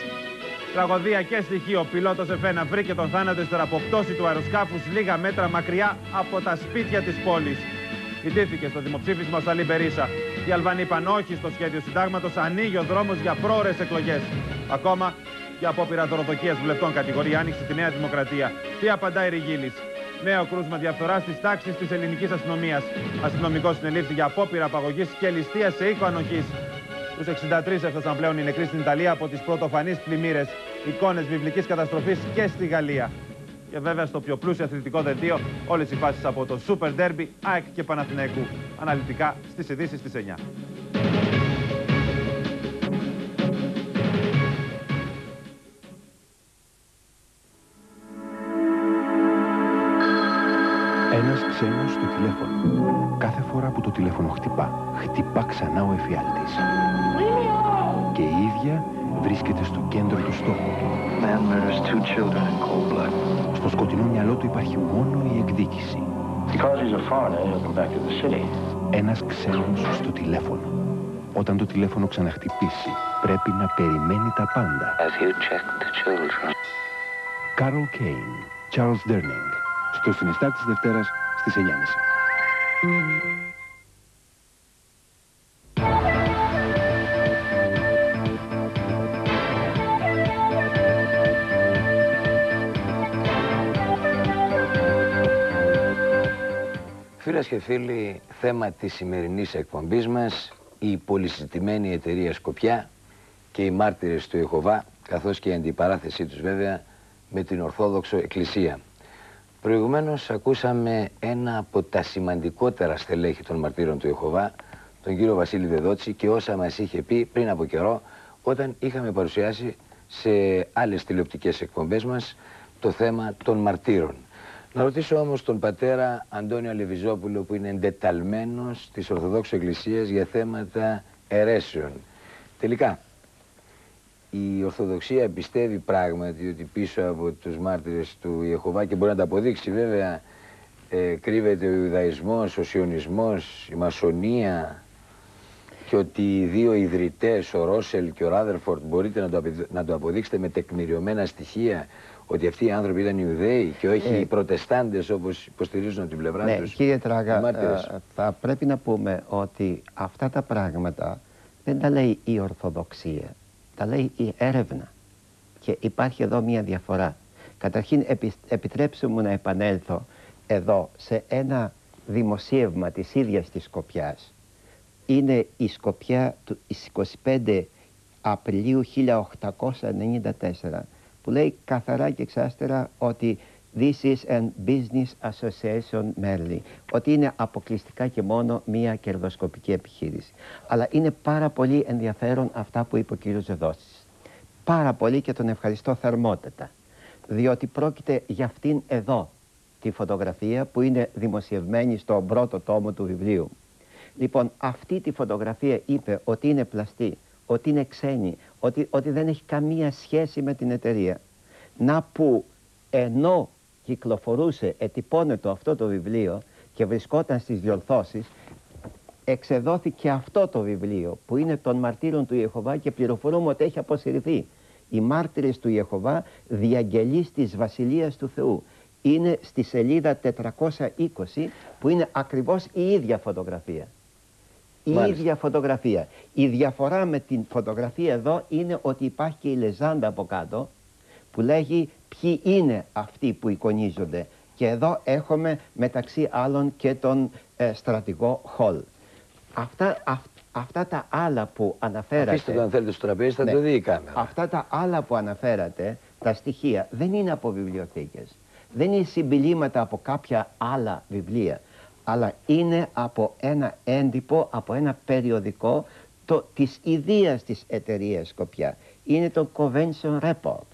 Τραγωδία και στοιχείο. Ο πιλότος Εφένα βρήκε τον θάνατο ύστερα από πτώση του αεροσκάφους λίγα μέτρα μακριά από τα σπίτια της πόλης. Ιτήθηκε στο δημοψήφισμα ο Σαλή Μπερίσα. Οι Αλβανοί είπαν όχι στο σχέδιο συντάγματος, ανοίγει ο δρόμος για πρόορε εκλογές. Ακόμα και απόπειρα δωροδοκίας βουλευτών κατηγορία άνοιξε τη Νέα Δημοκρατία. Τι απαντάει η Ριγίλης; Νέο κρούσμα διαφθοράς της τάξης της ελληνικής αστυνομίας. Αστυνομικός συνελήφθη για απόπειρα απαγωγής και ληστεία σε οίκο ανοχής. Τους 63 έφτασαν πλέον οι νεκροί στην Ιταλία από τις πρωτοφανείς πλημμύρες. Εικόνες βιβλικής καταστροφής και στη Γαλλία. Και βέβαια στο πιο πλούσιο αθλητικό δελτίο όλες οι φάσεις από το Super Derby, ΑΕΚ και Παναθηναϊκού. Αναλυτικά στις ειδήσεις της 9. Ένας ξένος στο τηλέφωνο. Κάθε φορά που το τηλέφωνο χτυπά, χτυπά ξανά ο εφιάλτης. Και η ίδια βρίσκεται στο κέντρο του στόχου του. Στο σκοτεινό μυαλό του υπάρχει μόνο η εκδίκηση. Ένας ξένος στο τηλέφωνο. Όταν το τηλέφωνο ξαναχτυπήσει, πρέπει να περιμένει τα πάντα. Κάρολ Κέιν, Charles Durning. Στο Συνιστά της Δευτέρας στις 9.30. Φίλε και φίλοι, θέμα της σημερινής εκπομπής μας η πολυσυζητημένη εταιρεία Σκοπιά και οι μάρτυρες του Ιεχωβά καθώς και η αντιπαράθεσή τους βέβαια με την Ορθόδοξο Εκκλησία. Προηγουμένως ακούσαμε ένα από τα σημαντικότερα στελέχη των μαρτύρων του Ιεχωβά, τον κύριο Βασίλη Δεδότση και όσα μας είχε πει πριν από καιρό όταν είχαμε παρουσιάσει σε άλλες τηλεοπτικές εκπομπές μας το θέμα των μαρτύρων. Να ρωτήσω όμως τον πατέρα Αντώνιο Αλεβιζόπουλο που είναι εντεταλμένος της Ορθοδόξου Εκκλησίας για θέματα αιρέσεων. Τελικά, η Ορθοδοξία πιστεύει πράγματι ότι πίσω από τους μάρτυρες του Ιεχωβά και μπορεί να τα αποδείξει βέβαια ε, κρύβεται ο Ιουδαϊσμός, ο Σιωνισμός, η Μασονία και ότι οι δύο ιδρυτές, ο Ρόσελ και ο Ράδερφορντ μπορείτε να το, να το αποδείξετε με τεκμηριωμένα στοιχεία ότι αυτοί οι άνθρωποι ήταν Ιουδαίοι και όχι ε, οι Προτεστάντες όπως υποστηρίζουν την πλευρά ναι, τους. Κύριε Τράγα, ε, θα πρέπει να πούμε ότι αυτά τα πράγματα δεν τα λέει η Ορθοδοξία τα λέει η έρευνα. Και υπάρχει εδώ μια διαφορά. Καταρχήν επιτρέψτε μου να επανέλθω εδώ σε ένα δημοσίευμα της ίδιας της Σκοπιάς. Είναι η Σκοπιά του 25 Απριλίου 1894 που λέει καθαρά και εξάστερα ότι This is a business association merely. Ότι είναι αποκλειστικά και μόνο μία κερδοσκοπική επιχείρηση. Αλλά είναι πάρα πολύ ενδιαφέρον αυτά που είπε ο κύριος Ζεδόσης. Πάρα πολύ και τον ευχαριστώ θερμότατα. Διότι πρόκειται για αυτήν εδώ τη φωτογραφία που είναι δημοσιευμένη στο πρώτο τόμο του βιβλίου. Λοιπόν, αυτή τη φωτογραφία είπε ότι είναι πλαστή, ότι είναι ξένη, ότι, ότι δεν έχει καμία σχέση με την εταιρεία. Να που ενώ κυκλοφορούσε, ετυπώνετο αυτό το βιβλίο και βρισκόταν στις διορθώσεις, εξεδόθηκε αυτό το βιβλίο που είναι των μαρτύρων του Ιεχωβά και πληροφορούμε ότι έχει αποσυρθεί. Οι μάρτυρες του Ιεχωβά διαγγελείς της Βασιλείας του Θεού. Είναι στη σελίδα 420 που είναι ακριβώς η ίδια φωτογραφία. Η ίδια φωτογραφία. Η διαφορά με την φωτογραφία εδώ είναι ότι υπάρχει και η λεζάντα από κάτω που λέγει ποιοι είναι αυτοί που εικονίζονται. Και εδώ έχουμε μεταξύ άλλων και τον ε, στρατηγό Χολ. Αυτά, αυτά τα άλλα που αναφέρατε... Αφήστε το αν θέλετε στο τραπέζι, θα ναι, το δει η κάμερα. Αυτά τα άλλα που αναφέρατε τα στοιχεία δεν είναι από βιβλιοθήκες, δεν είναι συμπιλήματα από κάποια άλλα βιβλία, αλλά είναι από ένα έντυπο, από ένα περιοδικό το, της ιδίας της εταιρείας Σκοπιά. Είναι το Convention Report.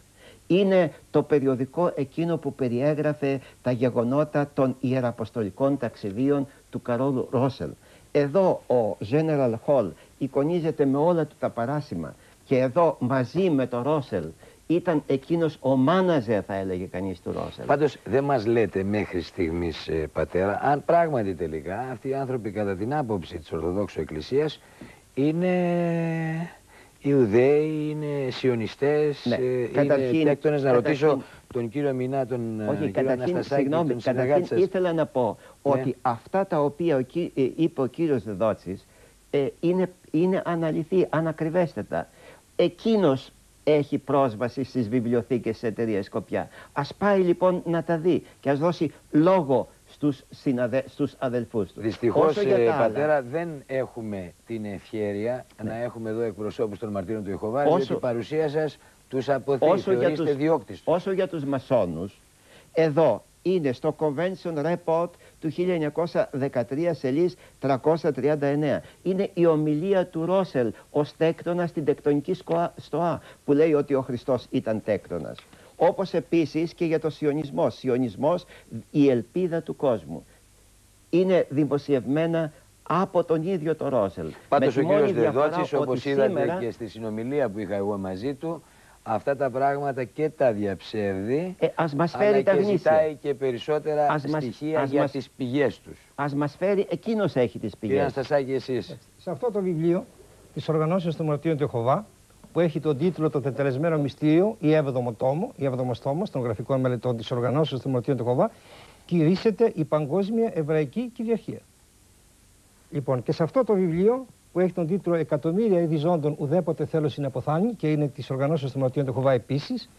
Είναι το περιοδικό εκείνο που περιέγραφε τα γεγονότα των ιεραποστολικών ταξιδίων του Καρόλου Ρόσελ. Εδώ ο General Hall εικονίζεται με όλα του τα παράσημα και εδώ μαζί με το Ρόσελ ήταν εκείνος ο μάναζερ θα έλεγε κανείς του Ρόσελ. Πάντως δεν μας λέτε μέχρι στιγμής ε, πατέρα αν πράγματι τελικά αυτοί οι άνθρωποι κατά την άποψη της Ορθοδόξου Εκκλησίας είναι Ιουδαίοι, είναι Σιωνιστές, Ναι. ε, Καταρχήν- είναι τέκτονες. Να καταρχήν- ρωτήσω τον κύριο Μινά, τον ε, Όχι, κύριο καταρχήν, Αναστασάκη, συγγνώμη, τον συνεργάτη καταρχήν σας. ήθελα να πω Ναι. ότι αυτά τα οποία ο, κύ- ε, είπε ο κύριος Δεδότσης ε, είναι, είναι αναλυθή, ανακριβέστατα. Εκείνος έχει πρόσβαση στις βιβλιοθήκες της εταιρείας Σκοπιά. Ας πάει λοιπόν να τα δει και ας δώσει λόγο στους, συναδε... στους αδελφούς του. Δυστυχώς, Όσο για ε, τα άλλα- πατέρα, δεν έχουμε την ευχαίρεια να έχουμε εδώ εκπροσώπους των μαρτύρων του Ιεχωβά, Όσο- διότι η παρουσία σας τους αποθεί, όσο για, θεωρείστε τους, διώκτης. όσο για τους μασόνους, εδώ είναι στο Convention Report του 1913 σελίς 339. Είναι η ομιλία του Ρόσελ ως τέκτονας στην τεκτονική σκοά- στοά που λέει ότι ο Χριστός ήταν τέκτονας. Όπως επίσης και για το σιωνισμό. Σιωνισμός η ελπίδα του κόσμου. Είναι δημοσιευμένα από τον ίδιο το Ρόσελ. Πάντως Με ο τη μόνη κύριος διαφορά Δεδότσης, ότι όπως είδατε σήμερα- και στη συνομιλία που είχα εγώ μαζί του, αυτά τα πράγματα και τα διαψεύδει, Ε, ας μας αλλά φέρει τα και γνήσια. ζητάει και περισσότερα Ας μας- στοιχεία ας για μας- τις πηγές τους. Ας μας φέρει, εκείνος έχει τις Κύριε πηγές. Αναστασάκη, εσείς. Σε αυτό το βιβλίο της Οργανώσεως των Μαρτύρων του Εχοβά, που έχει τον τίτλο Το Τετελεσμένο Μυστήριο ή Έβδομο Τόμο, ή Έβδομος Τόμος των γραφικών μελετών της Οργανώσεως των Μαρτύρων του Εχοβά, κηρύσσεται η Παγκόσμια Εβραϊκή Κυριαρχία. Λοιπόν, και σε αυτό το βιβλίο που έχει τον τίτλο Εκατομμύρια είδη ζώντων ουδέποτε θέλω συναποθάνει και είναι της Οργανώσεως των Μαρτύρων του Εχοβά επίσης,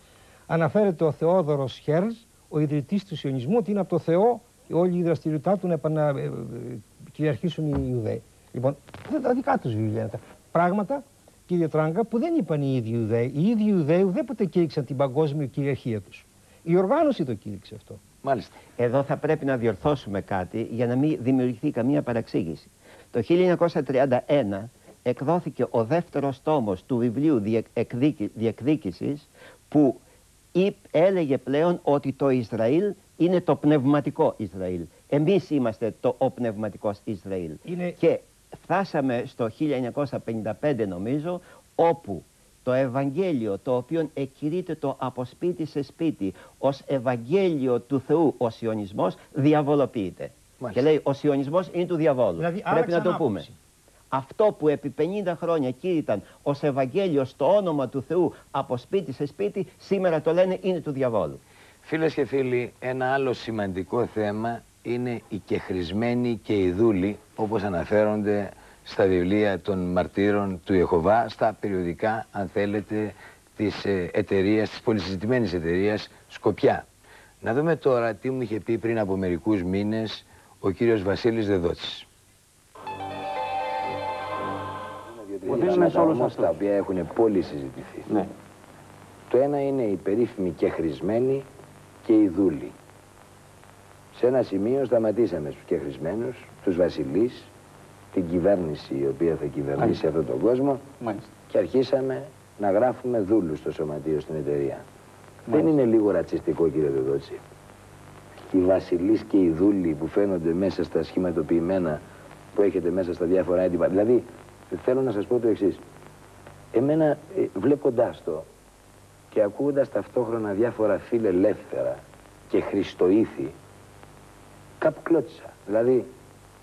αναφέρεται ο Θεόδωρος Χέρλ, ο ιδρυτής του Σιωνισμού, ότι είναι από το Θεό όλη η δραστηριότητά του να επανακυριαρχήσουν οι Ιουδαίοι. Λοιπόν, δεν τα δικά του βιβλία είναι τα πράγματα, κύριε Τράγκα, που δεν είπαν οι ίδιοι Ιουδαίοι. Οι ίδιοι Ιουδαίοι ουδέποτε κήρυξαν την παγκόσμια κυριαρχία τους. Η οργάνωση το κήρυξε αυτό. Μάλιστα. Εδώ θα πρέπει να διορθώσουμε κάτι για να μην δημιουργηθεί καμία παραξήγηση. Το 1931 εκδόθηκε ο δεύτερος τόμος του βιβλίου διεκ- εκδίκη- διεκδίκησης που είπ- έλεγε πλέον ότι το Ισραήλ είναι το πνευματικό Ισραήλ. Εμείς είμαστε το ο πνευματικός Ισραήλ. Είναι- Και φτάσαμε στο 1955 νομίζω όπου το Ευαγγέλιο το οποίο εκηρύττεται το από σπίτι σε σπίτι ως Ευαγγέλιο του Θεού ο Σιωνισμός διαβολοποιείται. Μάλιστα. Και λέει ο Σιωνισμός είναι του διαβόλου. Δηλαδή, Πρέπει να άλλαξαν το πούμε. άποψη. Αυτό που επί 50 χρόνια κήρυταν ως Ευαγγέλιο στο όνομα του Θεού από σπίτι σε σπίτι σήμερα το λένε είναι του διαβόλου. Φίλες και φίλοι, ένα άλλο σημαντικό θέμα είναι οι κεχρισμένοι και οι δούλοι, όπως αναφέρονται στα βιβλία των μαρτύρων του Ιεχωβά, στα περιοδικά, αν θέλετε, της ε, εταιρείας, της πολυσυζητημένης εταιρείας Σκοπιά. Να δούμε τώρα τι μου είχε πει πριν από μερικούς μήνες ο κύριος Βασίλης Δεδότσης. Που δίνουμε σε όλους όμως τα οποία έχουν πολύ συζητηθεί. Ναι. Το ένα είναι οι περίφημοι και χρησμένοι και οι δούλοι. Σε ένα σημείο σταματήσαμε στους κεχρισμένους, τους βασιλείς, την κυβέρνηση η οποία θα κυβερνήσει Μάλιστα. αυτόν τον κόσμο Μάλιστα. και αρχίσαμε να γράφουμε δούλους στο σωματείο στην εταιρεία. Δεν Μάλιστα. είναι λίγο ρατσιστικό κύριε Δεδότσι. Οι βασιλείς και οι δούλοι που φαίνονται μέσα στα σχηματοποιημένα που έχετε μέσα στα διάφορα έντυπα. Δηλαδή θέλω να σας πω το εξής. Εμένα ε, βλέποντάς το και ακούγοντας ταυτόχρονα διάφορα φίλε ελεύθερα και χριστοήθη κάπου κλώτησα. Δηλαδή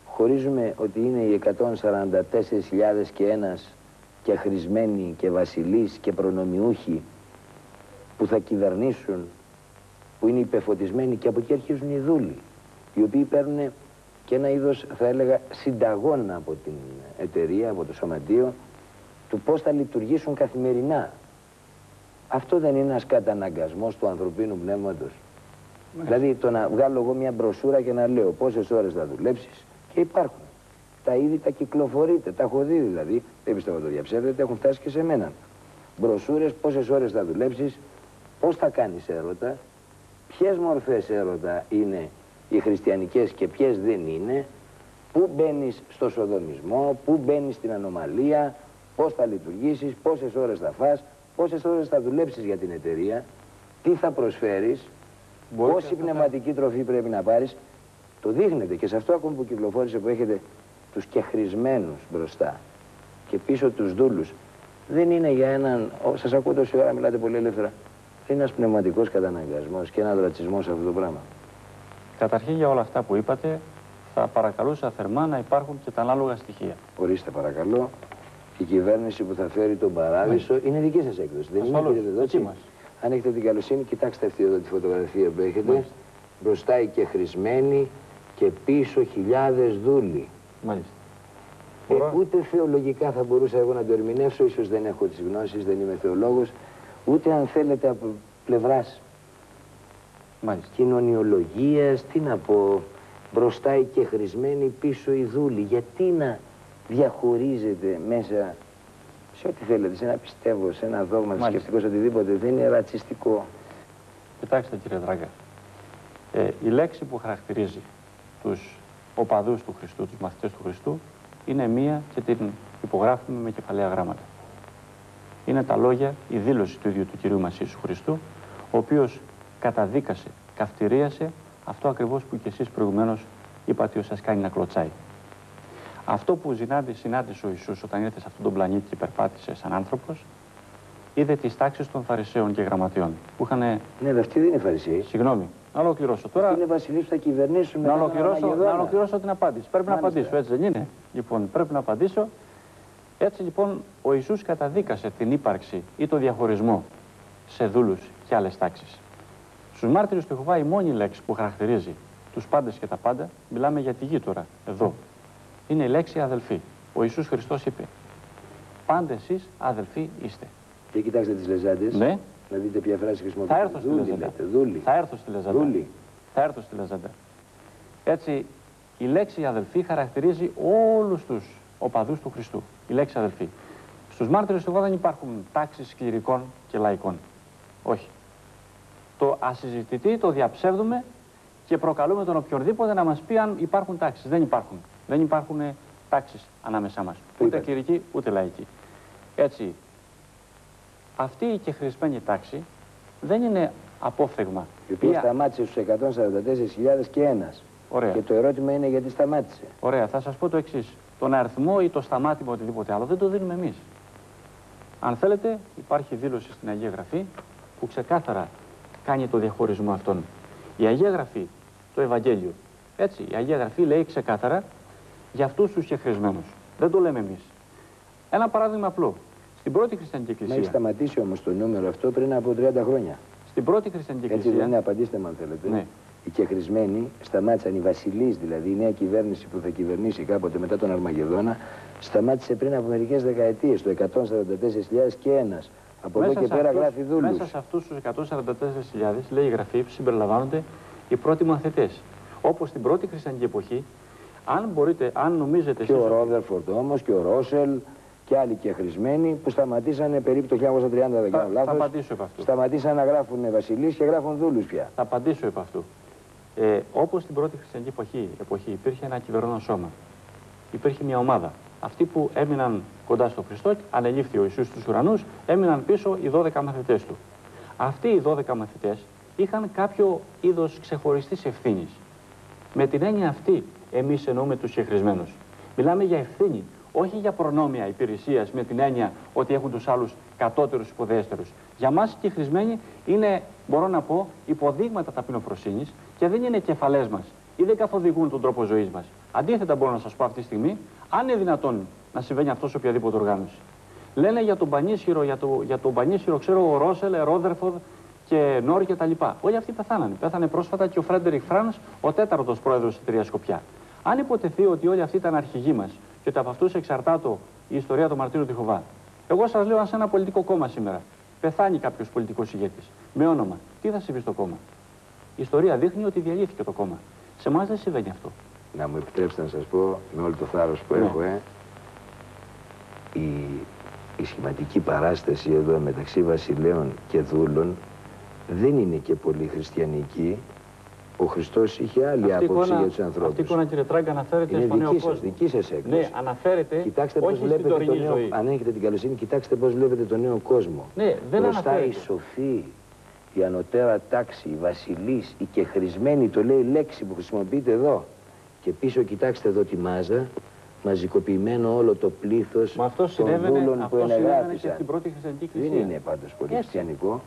χωρίζουμε ότι είναι οι 144.000 και ένας και χρησμένοι και βασιλείς και προνομιούχοι που θα κυβερνήσουν που είναι υπεφωτισμένοι και από εκεί αρχίζουν οι δούλοι οι οποίοι παίρνουν και ένα είδος θα έλεγα συνταγών από την εταιρεία, από το σωματείο του πώς θα λειτουργήσουν καθημερινά. Αυτό δεν είναι ένας καταναγκασμός του ανθρωπίνου πνεύματος. Δηλαδή το να βγάλω εγώ μια μπροσούρα και να λέω πόσες ώρες θα δουλέψεις και υπάρχουν. Τα είδη τα κυκλοφορείτε, τα έχω δει δηλαδή, δεν πιστεύω το διαψεύδετε, έχουν φτάσει και σε μένα. Μπροσούρες πόσες ώρες θα δουλέψεις, πώς θα κάνεις έρωτα, ποιες μορφές έρωτα είναι οι χριστιανικές και ποιες δεν είναι, πού μπαίνεις στο σοδομισμό, πού μπαίνεις στην ανομαλία, πώς θα λειτουργήσεις, πόσες ώρες θα φας, πόσες ώρες θα δουλέψεις για την εταιρεία, τι θα προσφέρεις, Μπορεί πόση και αυτό πνευματική τροφή πρέπει να πάρεις. Το δείχνετε και σε αυτό ακόμη που κυκλοφόρησε που έχετε τους κεχρισμένους μπροστά και πίσω τους δούλους. Δεν είναι για έναν, ο, σας ακούω τόση ώρα, μιλάτε πολύ ελεύθερα, είναι ένας πνευματικός καταναγκασμός και ένας ρατσισμός σε αυτό το πράγμα; Καταρχήν για όλα αυτά που είπατε, θα παρακαλούσα θερμά να υπάρχουν και τα ανάλογα στοιχεία. Ορίστε παρακαλώ, η κυβέρνηση που θα φέρει τον παράδεισο είναι δική σας έκδοση. Δεν είναι Ασφαλώς, κύριε Δεδότσι. δική μας. Αν έχετε την καλοσύνη, κοιτάξτε αυτή εδώ τη φωτογραφία που έχετε. Μάλιστα. Μπροστά οι κεχρισμένοι και πίσω χιλιάδες δούλοι. Μάλιστα. Ε, ούτε θεολογικά θα μπορούσα εγώ να το ερμηνεύσω, ίσως δεν έχω τις γνώσεις, δεν είμαι θεολόγος, ούτε αν θέλετε από πλευράς Μάλιστα. κοινωνιολογίας, τι να πω, μπροστά οι κεχρισμένοι, πίσω οι δούλοι. Γιατί να διαχωρίζεται μέσα σε ό,τι θέλετε, σε ένα πιστεύω, σε ένα δόγμα, Μάλιστα. θρησκευτικό, σε οτιδήποτε, δεν είναι ρατσιστικό. Κοιτάξτε κύριε Δράγκα, ε, η λέξη που χαρακτηρίζει τους οπαδούς του Χριστού, τους μαθητές του Χριστού, είναι μία και την υπογράφουμε με κεφαλαία γράμματα. Είναι τα λόγια, η δήλωση του ίδιου του Κυρίου μας Ιησού Χριστού, ο οποίος καταδίκασε, καυτηρίασε αυτό ακριβώς που και εσείς προηγουμένως είπατε ότι σας κάνει να κλωτσάει. Αυτό που συνάντη- συνάντησε ο Ιησούς όταν ήρθε σε αυτόν τον πλανήτη και περπάτησε σαν άνθρωπος, είδε τις τάξεις των Φαρισαίων και Γραμματείων, που είχαν Ναι, αλλά αυτοί δεν είναι φαρισαίοι. Συγγνώμη, να ολοκληρώσω. Τώρα Αυτοί είναι βασιλείς που θα κυβερνήσουν να μετά τον ολοκληρώσω, να Αρμαγεδόνα. ολοκληρώσω την απάντηση. Πρέπει Μάλιστα. να απαντήσω, έτσι δεν είναι; Λοιπόν, πρέπει να απαντήσω. Έτσι λοιπόν ο Ιησούς καταδίκασε την ύπαρξη ή το διαχωρισμό σε δούλους και άλλες τάξεις. Στους μάρτυρες του Ιεχωβά η μόνη λέξη που χαρακτηρίζει τους πάντες και τα πάντα, μιλάμε για τη γη τώρα, εδώ, είναι η λέξη αδελφή. Ο Ιησούς Χριστός είπε, πάντα εσείς αδελφοί είστε. Και κοιτάξτε τις λεζάντες. Ναι. Να δείτε ποια φράση χρησιμοποιείτε. Θα έρθω στη Δούλοι, Λεζάντα. λέτε, δούλοι. Θα έρθω στη Λεζάντα. Δούλοι. Θα έρθω στη Λεζάντα. Έτσι, η λέξη αδελφή χαρακτηρίζει όλους τους οπαδούς του Χριστού. Η λέξη αδελφή. Στους μάρτυρες του Ιεχωβά δεν υπάρχουν τάξεις κληρικών και λαϊκών. Όχι. Το ασυζητητή το διαψεύδουμε και προκαλούμε τον οποιοδήποτε να μας πει αν υπάρχουν τάξεις. Δεν υπάρχουν. Δεν υπάρχουν τάξεις ανάμεσά μας. Ούτε κληρική, ούτε λαϊκή. Έτσι, αυτή η κεχρισμένη τάξη δεν είναι απόφθεγμα. Η οποία Ή- σταμάτησε στους 144.000 και ένας. Ωραία. Και το ερώτημα είναι γιατί σταμάτησε. Ωραία, θα σας πω το εξής. Τον αριθμό ή το σταμάτημα οτιδήποτε άλλο δεν το δίνουμε εμείς. Αν θέλετε, υπάρχει δήλωση στην Αγία Γραφή που ξεκάθαρα κάνει το διαχωρισμό αυτόν. Η Αγία Γραφή, το Ευαγγέλιο, έτσι, η Αγία Γραφή λέει ξεκάθαρα για αυτούς τους κεχρισμένους. Δεν το λέμε εμείς. Ένα παράδειγμα απλό. Στην πρώτη χριστιανική Μα έχει εκκλησία, σταματήσει όμως το νούμερο αυτό πριν από 30 χρόνια. στην πρώτη χριστιανική Έτσι εκκλησία, δεν είναι, απαντήστε μου αν θέλετε. Ναι. Οι κεχρισμένοι σταμάτησαν, οι βασιλείς δηλαδή, η νέα κυβέρνηση που θα κυβερνήσει κάποτε μετά τον Αρμαγεδόνα, σταμάτησε πριν από μερικές δεκαετίες, το 144.000 και ένας. Από εδώ Μέσα και σε πέρα αυτούς- γράφει δούλους. Μέσα σε αυτούς τους 144.000, λέει η Γραφή, συμπεριλαμβάνονται οι πρώτοι μαθητές. Όπως στην πρώτη χριστιανική εποχή, αν μπορείτε, αν νομίζετε Και εσείς ο Ρόδερφορντ όμως και ο Ρόσελ και άλλοι κεχρισμένοι που σταματήσανε περίπου το 1930, δεν Θα- κάνω θα λάθος. απαντήσω επ' αυτού. Σταματήσαν να γράφουν βασιλείς και γράφουν δούλους πια. Θα απαντήσω επ' αυτού. Ε, όπως στην πρώτη χριστιανική εποχή, εποχή υπήρχε ένα κυβερνόν σώμα. Υπήρχε μια ομάδα. Αυτοί που έμειναν κοντά στο Χριστό, ανελήφθη ο Ιησούς στους ουρανούς, έμειναν πίσω οι 12 μαθητές του. Αυτοί οι 12 μαθητές είχαν κάποιο είδος ξεχωριστής ευθύνης. Με την έννοια αυτή, εμείς εννοούμε τους συγχρισμένους. Μιλάμε για ευθύνη, όχι για προνόμια υπηρεσίας με την έννοια ότι έχουν τους άλλους κατώτερους υποδέστερους. Για μας οι συγχρισμένοι είναι, μπορώ να πω, υποδείγματα ταπεινοφροσύνης και δεν είναι κεφαλές μας ή δεν καθοδηγούν τον τρόπο ζωής μας. Αντίθετα μπορώ να σας πω αυτή τη στιγμή, αν είναι δυνατόν να συμβαίνει αυτός σε οποιαδήποτε οργάνωση. Λένε για τον Πανίσχυρο, για, το, για τον Πανίσχυρο, ξέρω, ο Ρόσελ, Ρόδερφοδ και Νόρ και τα λοιπά. Όλοι αυτοί πεθάνανε. Πέθανε πρόσφατα και ο Φρέντερικ Φρανζ, ο τέταρτος πρόεδρος της εταιρείας Σκοπιά. Αν υποτεθεί ότι όλοι αυτοί ήταν αρχηγοί μας και ότι από αυτούς εξαρτάται η ιστορία των Μαρτύρων του Ιεχωβά. Εγώ σας λέω, αν σε ένα πολιτικό κόμμα σήμερα πεθάνει κάποιος πολιτικός ηγέτης με όνομα, τι θα συμβεί στο κόμμα; Η ιστορία δείχνει ότι διαλύθηκε το κόμμα. Σε εμάς δεν συμβαίνει αυτό. Να μου επιτρέψετε να σας πω με όλο το θάρρος που Ναι. έχω, ε, η, η σχηματική παράσταση εδώ μεταξύ βασιλέων και δούλων δεν είναι και πολύ χριστιανική. Ο Χριστός είχε άλλη Αυτή η άποψη εικόνα- για τους ανθρώπους. Αυτή η εικόνα, κύριε Τράγκα, αναφέρεται Είναι στο νέο δική σας, κόσμο. δική σας έκδοση. Ναι, αναφέρεται Κοιτάξτε όχι πώς στην βλέπετε το τωρινή νέο, ζωή. αν έχετε την καλοσύνη, κοιτάξτε πώς βλέπετε το νέο κόσμο. Ναι, δεν Μπροστά αναφέρεται. η σοφή, η ανωτέρα τάξη, η βασιλής, η κεχρισμένη, το λέει λέξη που χρησιμοποιείται εδώ. Και πίσω κοιτάξτε εδώ τη μάζα, μαζικοποιημένο όλο το πλήθος Μα αυτό των συνέβαινε, δούλων που αυτό συνέβαινε και ενεγράφησαν. στην πρώτη χριστιανική Δεν εκκλησία. είναι πάντως πολύ χριστιανικό.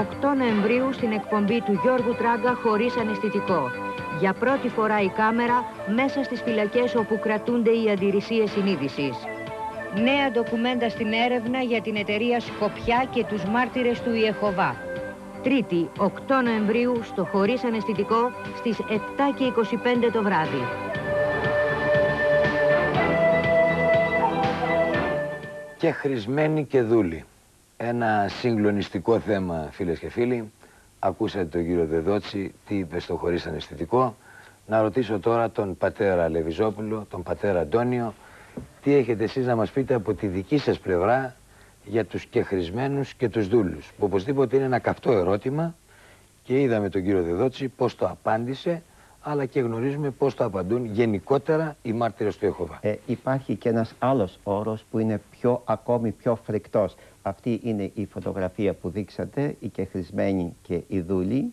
8 Νοεμβρίου στην εκπομπή του Γιώργου Τράγκα χωρίς αναισθητικό. Για πρώτη φορά η κάμερα μέσα στις φυλακές όπου κρατούνται οι αντιρρησίες συνείδησης. Νέα ντοκουμέντα στην έρευνα για την εταιρεία Σκοπιά και τους μάρτυρες του Ιεχωβά. Τρίτη, 8 Νοεμβρίου στο χωρίς αναισθητικό στις 7 και 25 το βράδυ. και χρησμένοι και δούλοι. Ένα συγκλονιστικό θέμα φίλες και φίλοι. Ακούσατε τον κύριο Δεδότσι, τι είπε στο χωρίς αναισθητικό. Να ρωτήσω τώρα τον πατέρα Λεβιζόπουλο, τον πατέρα Αντώνιο, τι έχετε εσείς να μας πείτε από τη δική σας πλευρά για τους και χρησμένους και τους δούλους. Που οπωσδήποτε είναι ένα καυτό ερώτημα και είδαμε τον κύριο Δεδότσι πώς το απάντησε, αλλά και γνωρίζουμε πώς το απαντούν γενικότερα οι μάρτυρες του Ιεχωβά. Ε, υπάρχει και ένας άλλος όρος που είναι πιο, ακόμη πιο φρικτός. Αυτή είναι η φωτογραφία που δείξατε, η κεχρισμένη και η δούλη.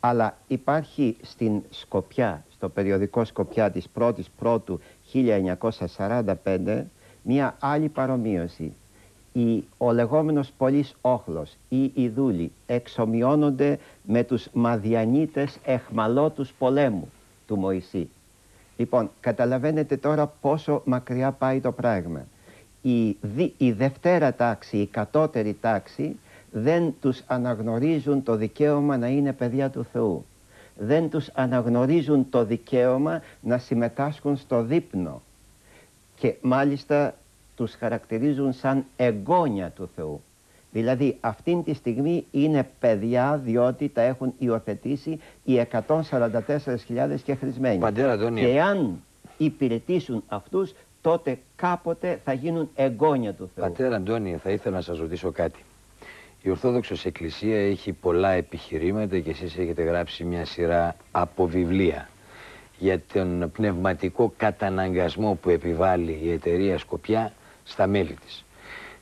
Αλλά υπάρχει στην Σκοπιά, στο περιοδικό Σκοπιά της 1ης Πρώτου 1945, μία άλλη παρομοίωση. Η, ο λεγόμενος πολύς όχλος ή οι δούλοι εξομοιώνονται με τους Μαδιανίτες εχμαλώτους πολέμου του Μωυσή. Λοιπόν, καταλαβαίνετε τώρα πόσο μακριά πάει το πράγμα. Η, δι- η δευτέρα τάξη, η κατώτερη τάξη, δεν τους αναγνωρίζουν το δικαίωμα να είναι παιδιά του Θεού. Δεν τους αναγνωρίζουν το δικαίωμα να συμμετάσχουν στο δείπνο. Και μάλιστα τους χαρακτηρίζουν σαν εγγόνια του Θεού. Δηλαδή αυτήν τη στιγμή είναι παιδιά διότι τα έχουν υιοθετήσει οι 144.000 και χρησμένοι. Πατέρα Αντώνη. Και αν υπηρετήσουν αυτούς τότε κάποτε θα γίνουν εγγόνια του Θεού. Πατέρα Αντώνη, θα ήθελα να σας ρωτήσω κάτι. Η Ορθόδοξος Εκκλησία έχει πολλά επιχειρήματα και εσείς έχετε γράψει μια σειρά από βιβλία για τον πνευματικό καταναγκασμό που επιβάλλει η εταιρεία Σκοπιά στα μέλη της.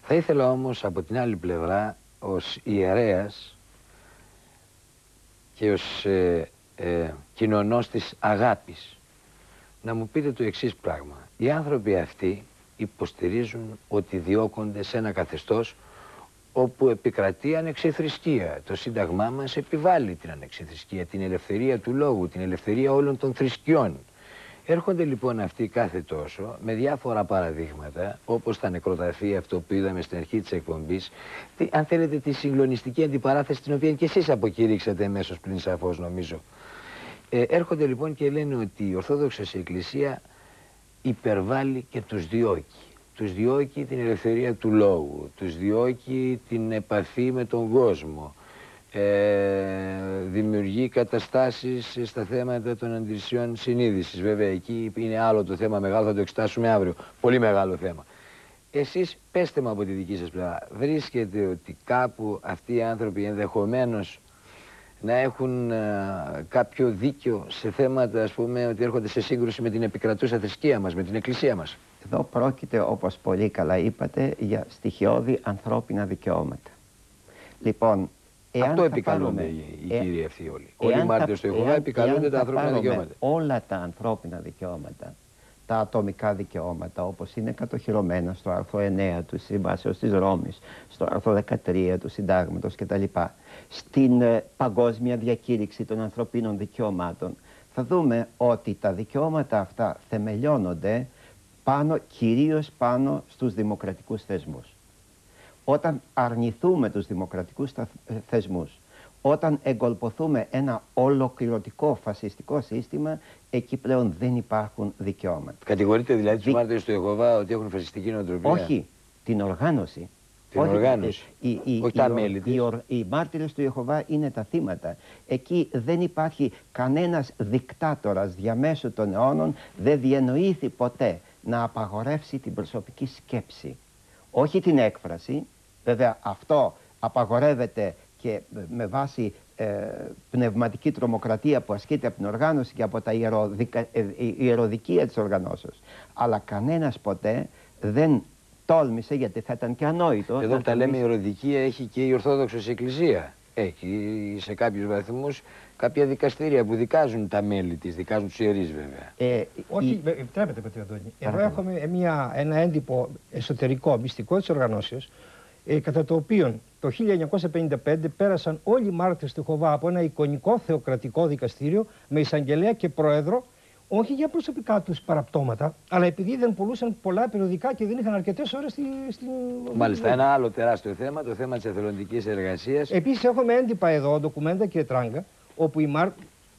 Θα ήθελα όμως από την άλλη πλευρά ως ιερέας και ως ε, ε, κοινωνός της αγάπης να μου πείτε το εξής πράγμα. Οι άνθρωποι αυτοί υποστηρίζουν ότι διώκονται σε ένα καθεστώς όπου επικρατεί ανεξιθρησκεία. Το Σύνταγμά μας επιβάλλει την ανεξιθρησκεία, την ελευθερία του λόγου, την ελευθερία όλων των θρησκειών. Έρχονται λοιπόν αυτοί κάθε τόσο με διάφορα παραδείγματα, όπως τα νεκροταφεία αυτό που είδαμε στην αρχή της εκπομπής, τι, αν θέλετε τη συγκλονιστική αντιπαράθεση την οποία και εσείς αποκηρύξατε εμέσως πλην σαφώς νομίζω. Ε, έρχονται λοιπόν και λένε ότι η Ορθόδοξη Εκκλησία υπερβάλλει και τους διώκει. Τους διώκει την ελευθερία του λόγου, τους διώκει την επαφή με τον κόσμο, ε, δημιουργεί καταστάσεις στα θέματα των αντιρρησιών συνείδησης. Βέβαια εκεί είναι άλλο το θέμα μεγάλο, θα το εξετάσουμε αύριο. Πολύ μεγάλο θέμα. Εσείς πέστε μου από τη δική σας πλευρά, βρίσκετε ότι κάπου αυτοί οι άνθρωποι ενδεχομένως να έχουν ε, κάποιο δίκιο σε θέματα, ας πούμε, ότι έρχονται σε σύγκρουση με την επικρατούσα θρησκεία μας, με την εκκλησία μας. Εδώ πρόκειται, όπως πολύ καλά είπατε, για στοιχειώδη ανθρώπινα δικαιώματα. Λοιπόν, εάν Αυτό θα επικαλούνται πάρουμε- οι, οι ε, κύριοι αυτοί όλοι. Όλοι οι εάν μάρτυρες θα- του Ιεχωβά εάν- επικαλούνται εάν τα θα ανθρώπινα πάρουμε δικαιώματα. Όλα τα ανθρώπινα δικαιώματα, τα ατομικά δικαιώματα, όπως είναι κατοχυρωμένα στο άρθρο 9 του Συμβάσεως της Ρώμης, στο άρθρο 13 του Συντάγματος κτλ. Στην ε, παγκόσμια διακήρυξη των ανθρωπίνων δικαιωμάτων, θα δούμε ότι τα δικαιώματα αυτά θεμελιώνονται πάνω, κυρίως πάνω στους δημοκρατικούς θεσμούς. Όταν αρνηθούμε τους δημοκρατικούς τα- ε, θεσμούς, όταν εγκολποθούμε ένα ολοκληρωτικό φασιστικό σύστημα, εκεί πλέον δεν υπάρχουν δικαιώματα. Κατηγορείτε δηλαδή τους Δι- μάρτυρες του Ιεχωβά ότι έχουν φασιστική νοοτροπία; Όχι την οργάνωση, Την Όχι, οργάνωση. ε, Οι, οι, Όχι τα οι, μέλη της. οι, ορ- οι μάρτυρες του Ιεχωβά είναι τα θύματα. Εκεί δεν υπάρχει κανένας δικτάτορας διαμέσου των αιώνων δεν διανοήθη ποτέ να απαγορεύσει την προσωπική σκέψη. Όχι την έκφραση. Βέβαια αυτό απαγορεύεται και με βάση ε, πνευματική τρομοκρατία που ασκείται από την οργάνωση και από τα ιεροδικα, ε, η- ιεροδικία της οργανώσεως. Αλλά κανένας ποτέ δεν τόλμησε, γιατί θα ήταν και ανόητο. Εδώ να που τα λέμε η τολμήσει- Ροδικία έχει και η Ορθόδοξος Εκκλησία. Έχει σε κάποιους βαθμούς κάποια δικαστήρια που δικάζουν τα μέλη της, δικάζουν τους ιερείς βέβαια. Ε, Όχι, με- επιτρέπετε, Πατρία Αντώνη. Εδώ Παρακαλώ. έχουμε μια, ένα έντυπο εσωτερικό, μυστικό της οργανώσεως, ε, κατά το οποίο το 1955 πέρασαν όλοι οι μάρτυρες του Χοβά από ένα εικονικό θεοκρατικό δικαστήριο με εισαγγελέα και πρόεδρο, όχι για προσωπικά τους παραπτώματα, αλλά επειδή δεν πουλούσαν πολλά περιοδικά και δεν είχαν αρκετές ώρες στη, στην... Μάλιστα, ένα άλλο τεράστιο θέμα, το θέμα της εθελοντικής εργασίας. Επίσης έχουμε έντυπα εδώ, ντοκουμέντα και τράγκα, όπου οι, μάρ...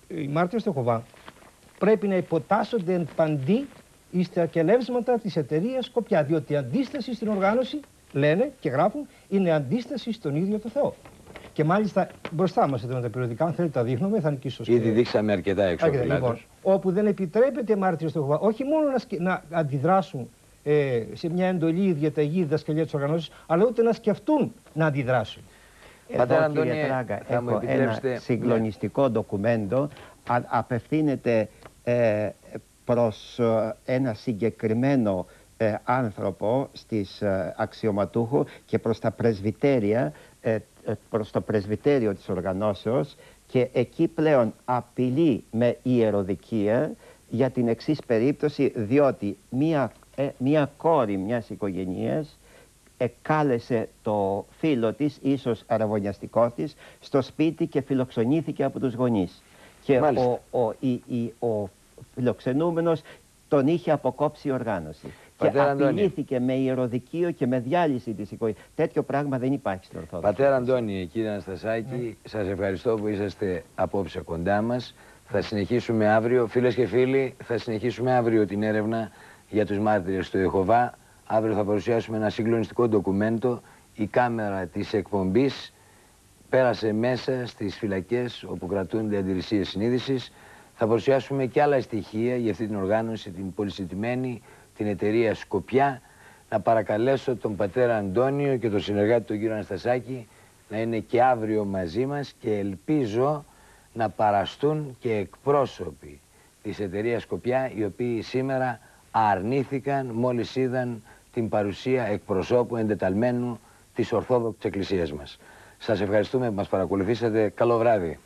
οι μάρτυρες του Χοβά πρέπει να υποτάσσονται εν παντή στα κελεύσματα της εταιρείας Σκοπιά, διότι η αντίσταση στην οργάνωση, λένε και γράφουν, είναι αντίσταση στον ίδιο το Θεό. Και μάλιστα μπροστά μας εδώ με τα περιοδικά, αν θέλετε τα δείχνουμε, θα είναι και ίσως Ήδη και- δείξαμε αρκετά έξω Αρκετά, από λοιπόν, όπου δεν επιτρέπεται μάρτυρες του Ιεχωβά όχι μόνο να, σκε- να αντιδράσουν ε, σε μια εντολή διαταγή διδασκαλία της οργανώσης, αλλά ούτε να σκεφτούν να αντιδράσουν. Εδώ, Πατέρα κύριε Αντώνιε, Τράγκα, θα μου έχω επιτρέψετε- ένα συγκλονιστικό ντοκουμέντο. Α, απευθύνεται ε, προς ε, ένα συγκεκριμένο ε, άνθρωπο στις ε, αξιωματούχου και προς τα πρεσβυτέρια, ε, ε, προς το πρεσβυτέριο της οργανώσεως και εκεί πλέον απειλεί με ιεροδικία για την εξής περίπτωση διότι μία, ε, μία κόρη μιας οικογένειας εκάλεσε το φίλο της, ίσως αραβωνιαστικό της, στο σπίτι και φιλοξενήθηκε από τους γονείς. Και Μάλιστα. ο, ο, η, η- ο φιλοξενούμενος τον είχε αποκόψει η οργάνωση. Πατέρα και Αντώνη. απειλήθηκε με ιεροδικείο και με διάλυση της οικογένειας. Τέτοιο πράγμα δεν υπάρχει στην Ορθόδοξη. Πατέρα Αντώνη, κύριε Αναστασάκη, Ναι. σας ευχαριστώ που είσαστε απόψε κοντά μας. Θα συνεχίσουμε αύριο, φίλες και φίλοι, θα συνεχίσουμε αύριο την έρευνα για τους μάρτυρες του Ιεχωβά. Αύριο θα παρουσιάσουμε ένα συγκλονιστικό ντοκουμέντο. Η κάμερα της εκπομπής πέρασε μέσα στις φυλακές όπου κρατούνται αντιρρησίες συνείδησης. Θα παρουσιάσουμε και άλλα στοιχεία για αυτή την οργάνωση, την πολυσυντημένη, την εταιρεία Σκοπιά. Να παρακαλέσω τον πατέρα Αντώνιο και τον συνεργάτη τον κύριο Αναστασάκη να είναι και αύριο μαζί μας και ελπίζω να παραστούν και εκπρόσωποι της εταιρείας Σκοπιά οι οποίοι σήμερα αρνήθηκαν μόλις είδαν την παρουσία εκπροσώπου εντεταλμένου της Ορθόδοξης Εκκλησίας μας. Σας ευχαριστούμε που μας παρακολουθήσατε. Καλό βράδυ.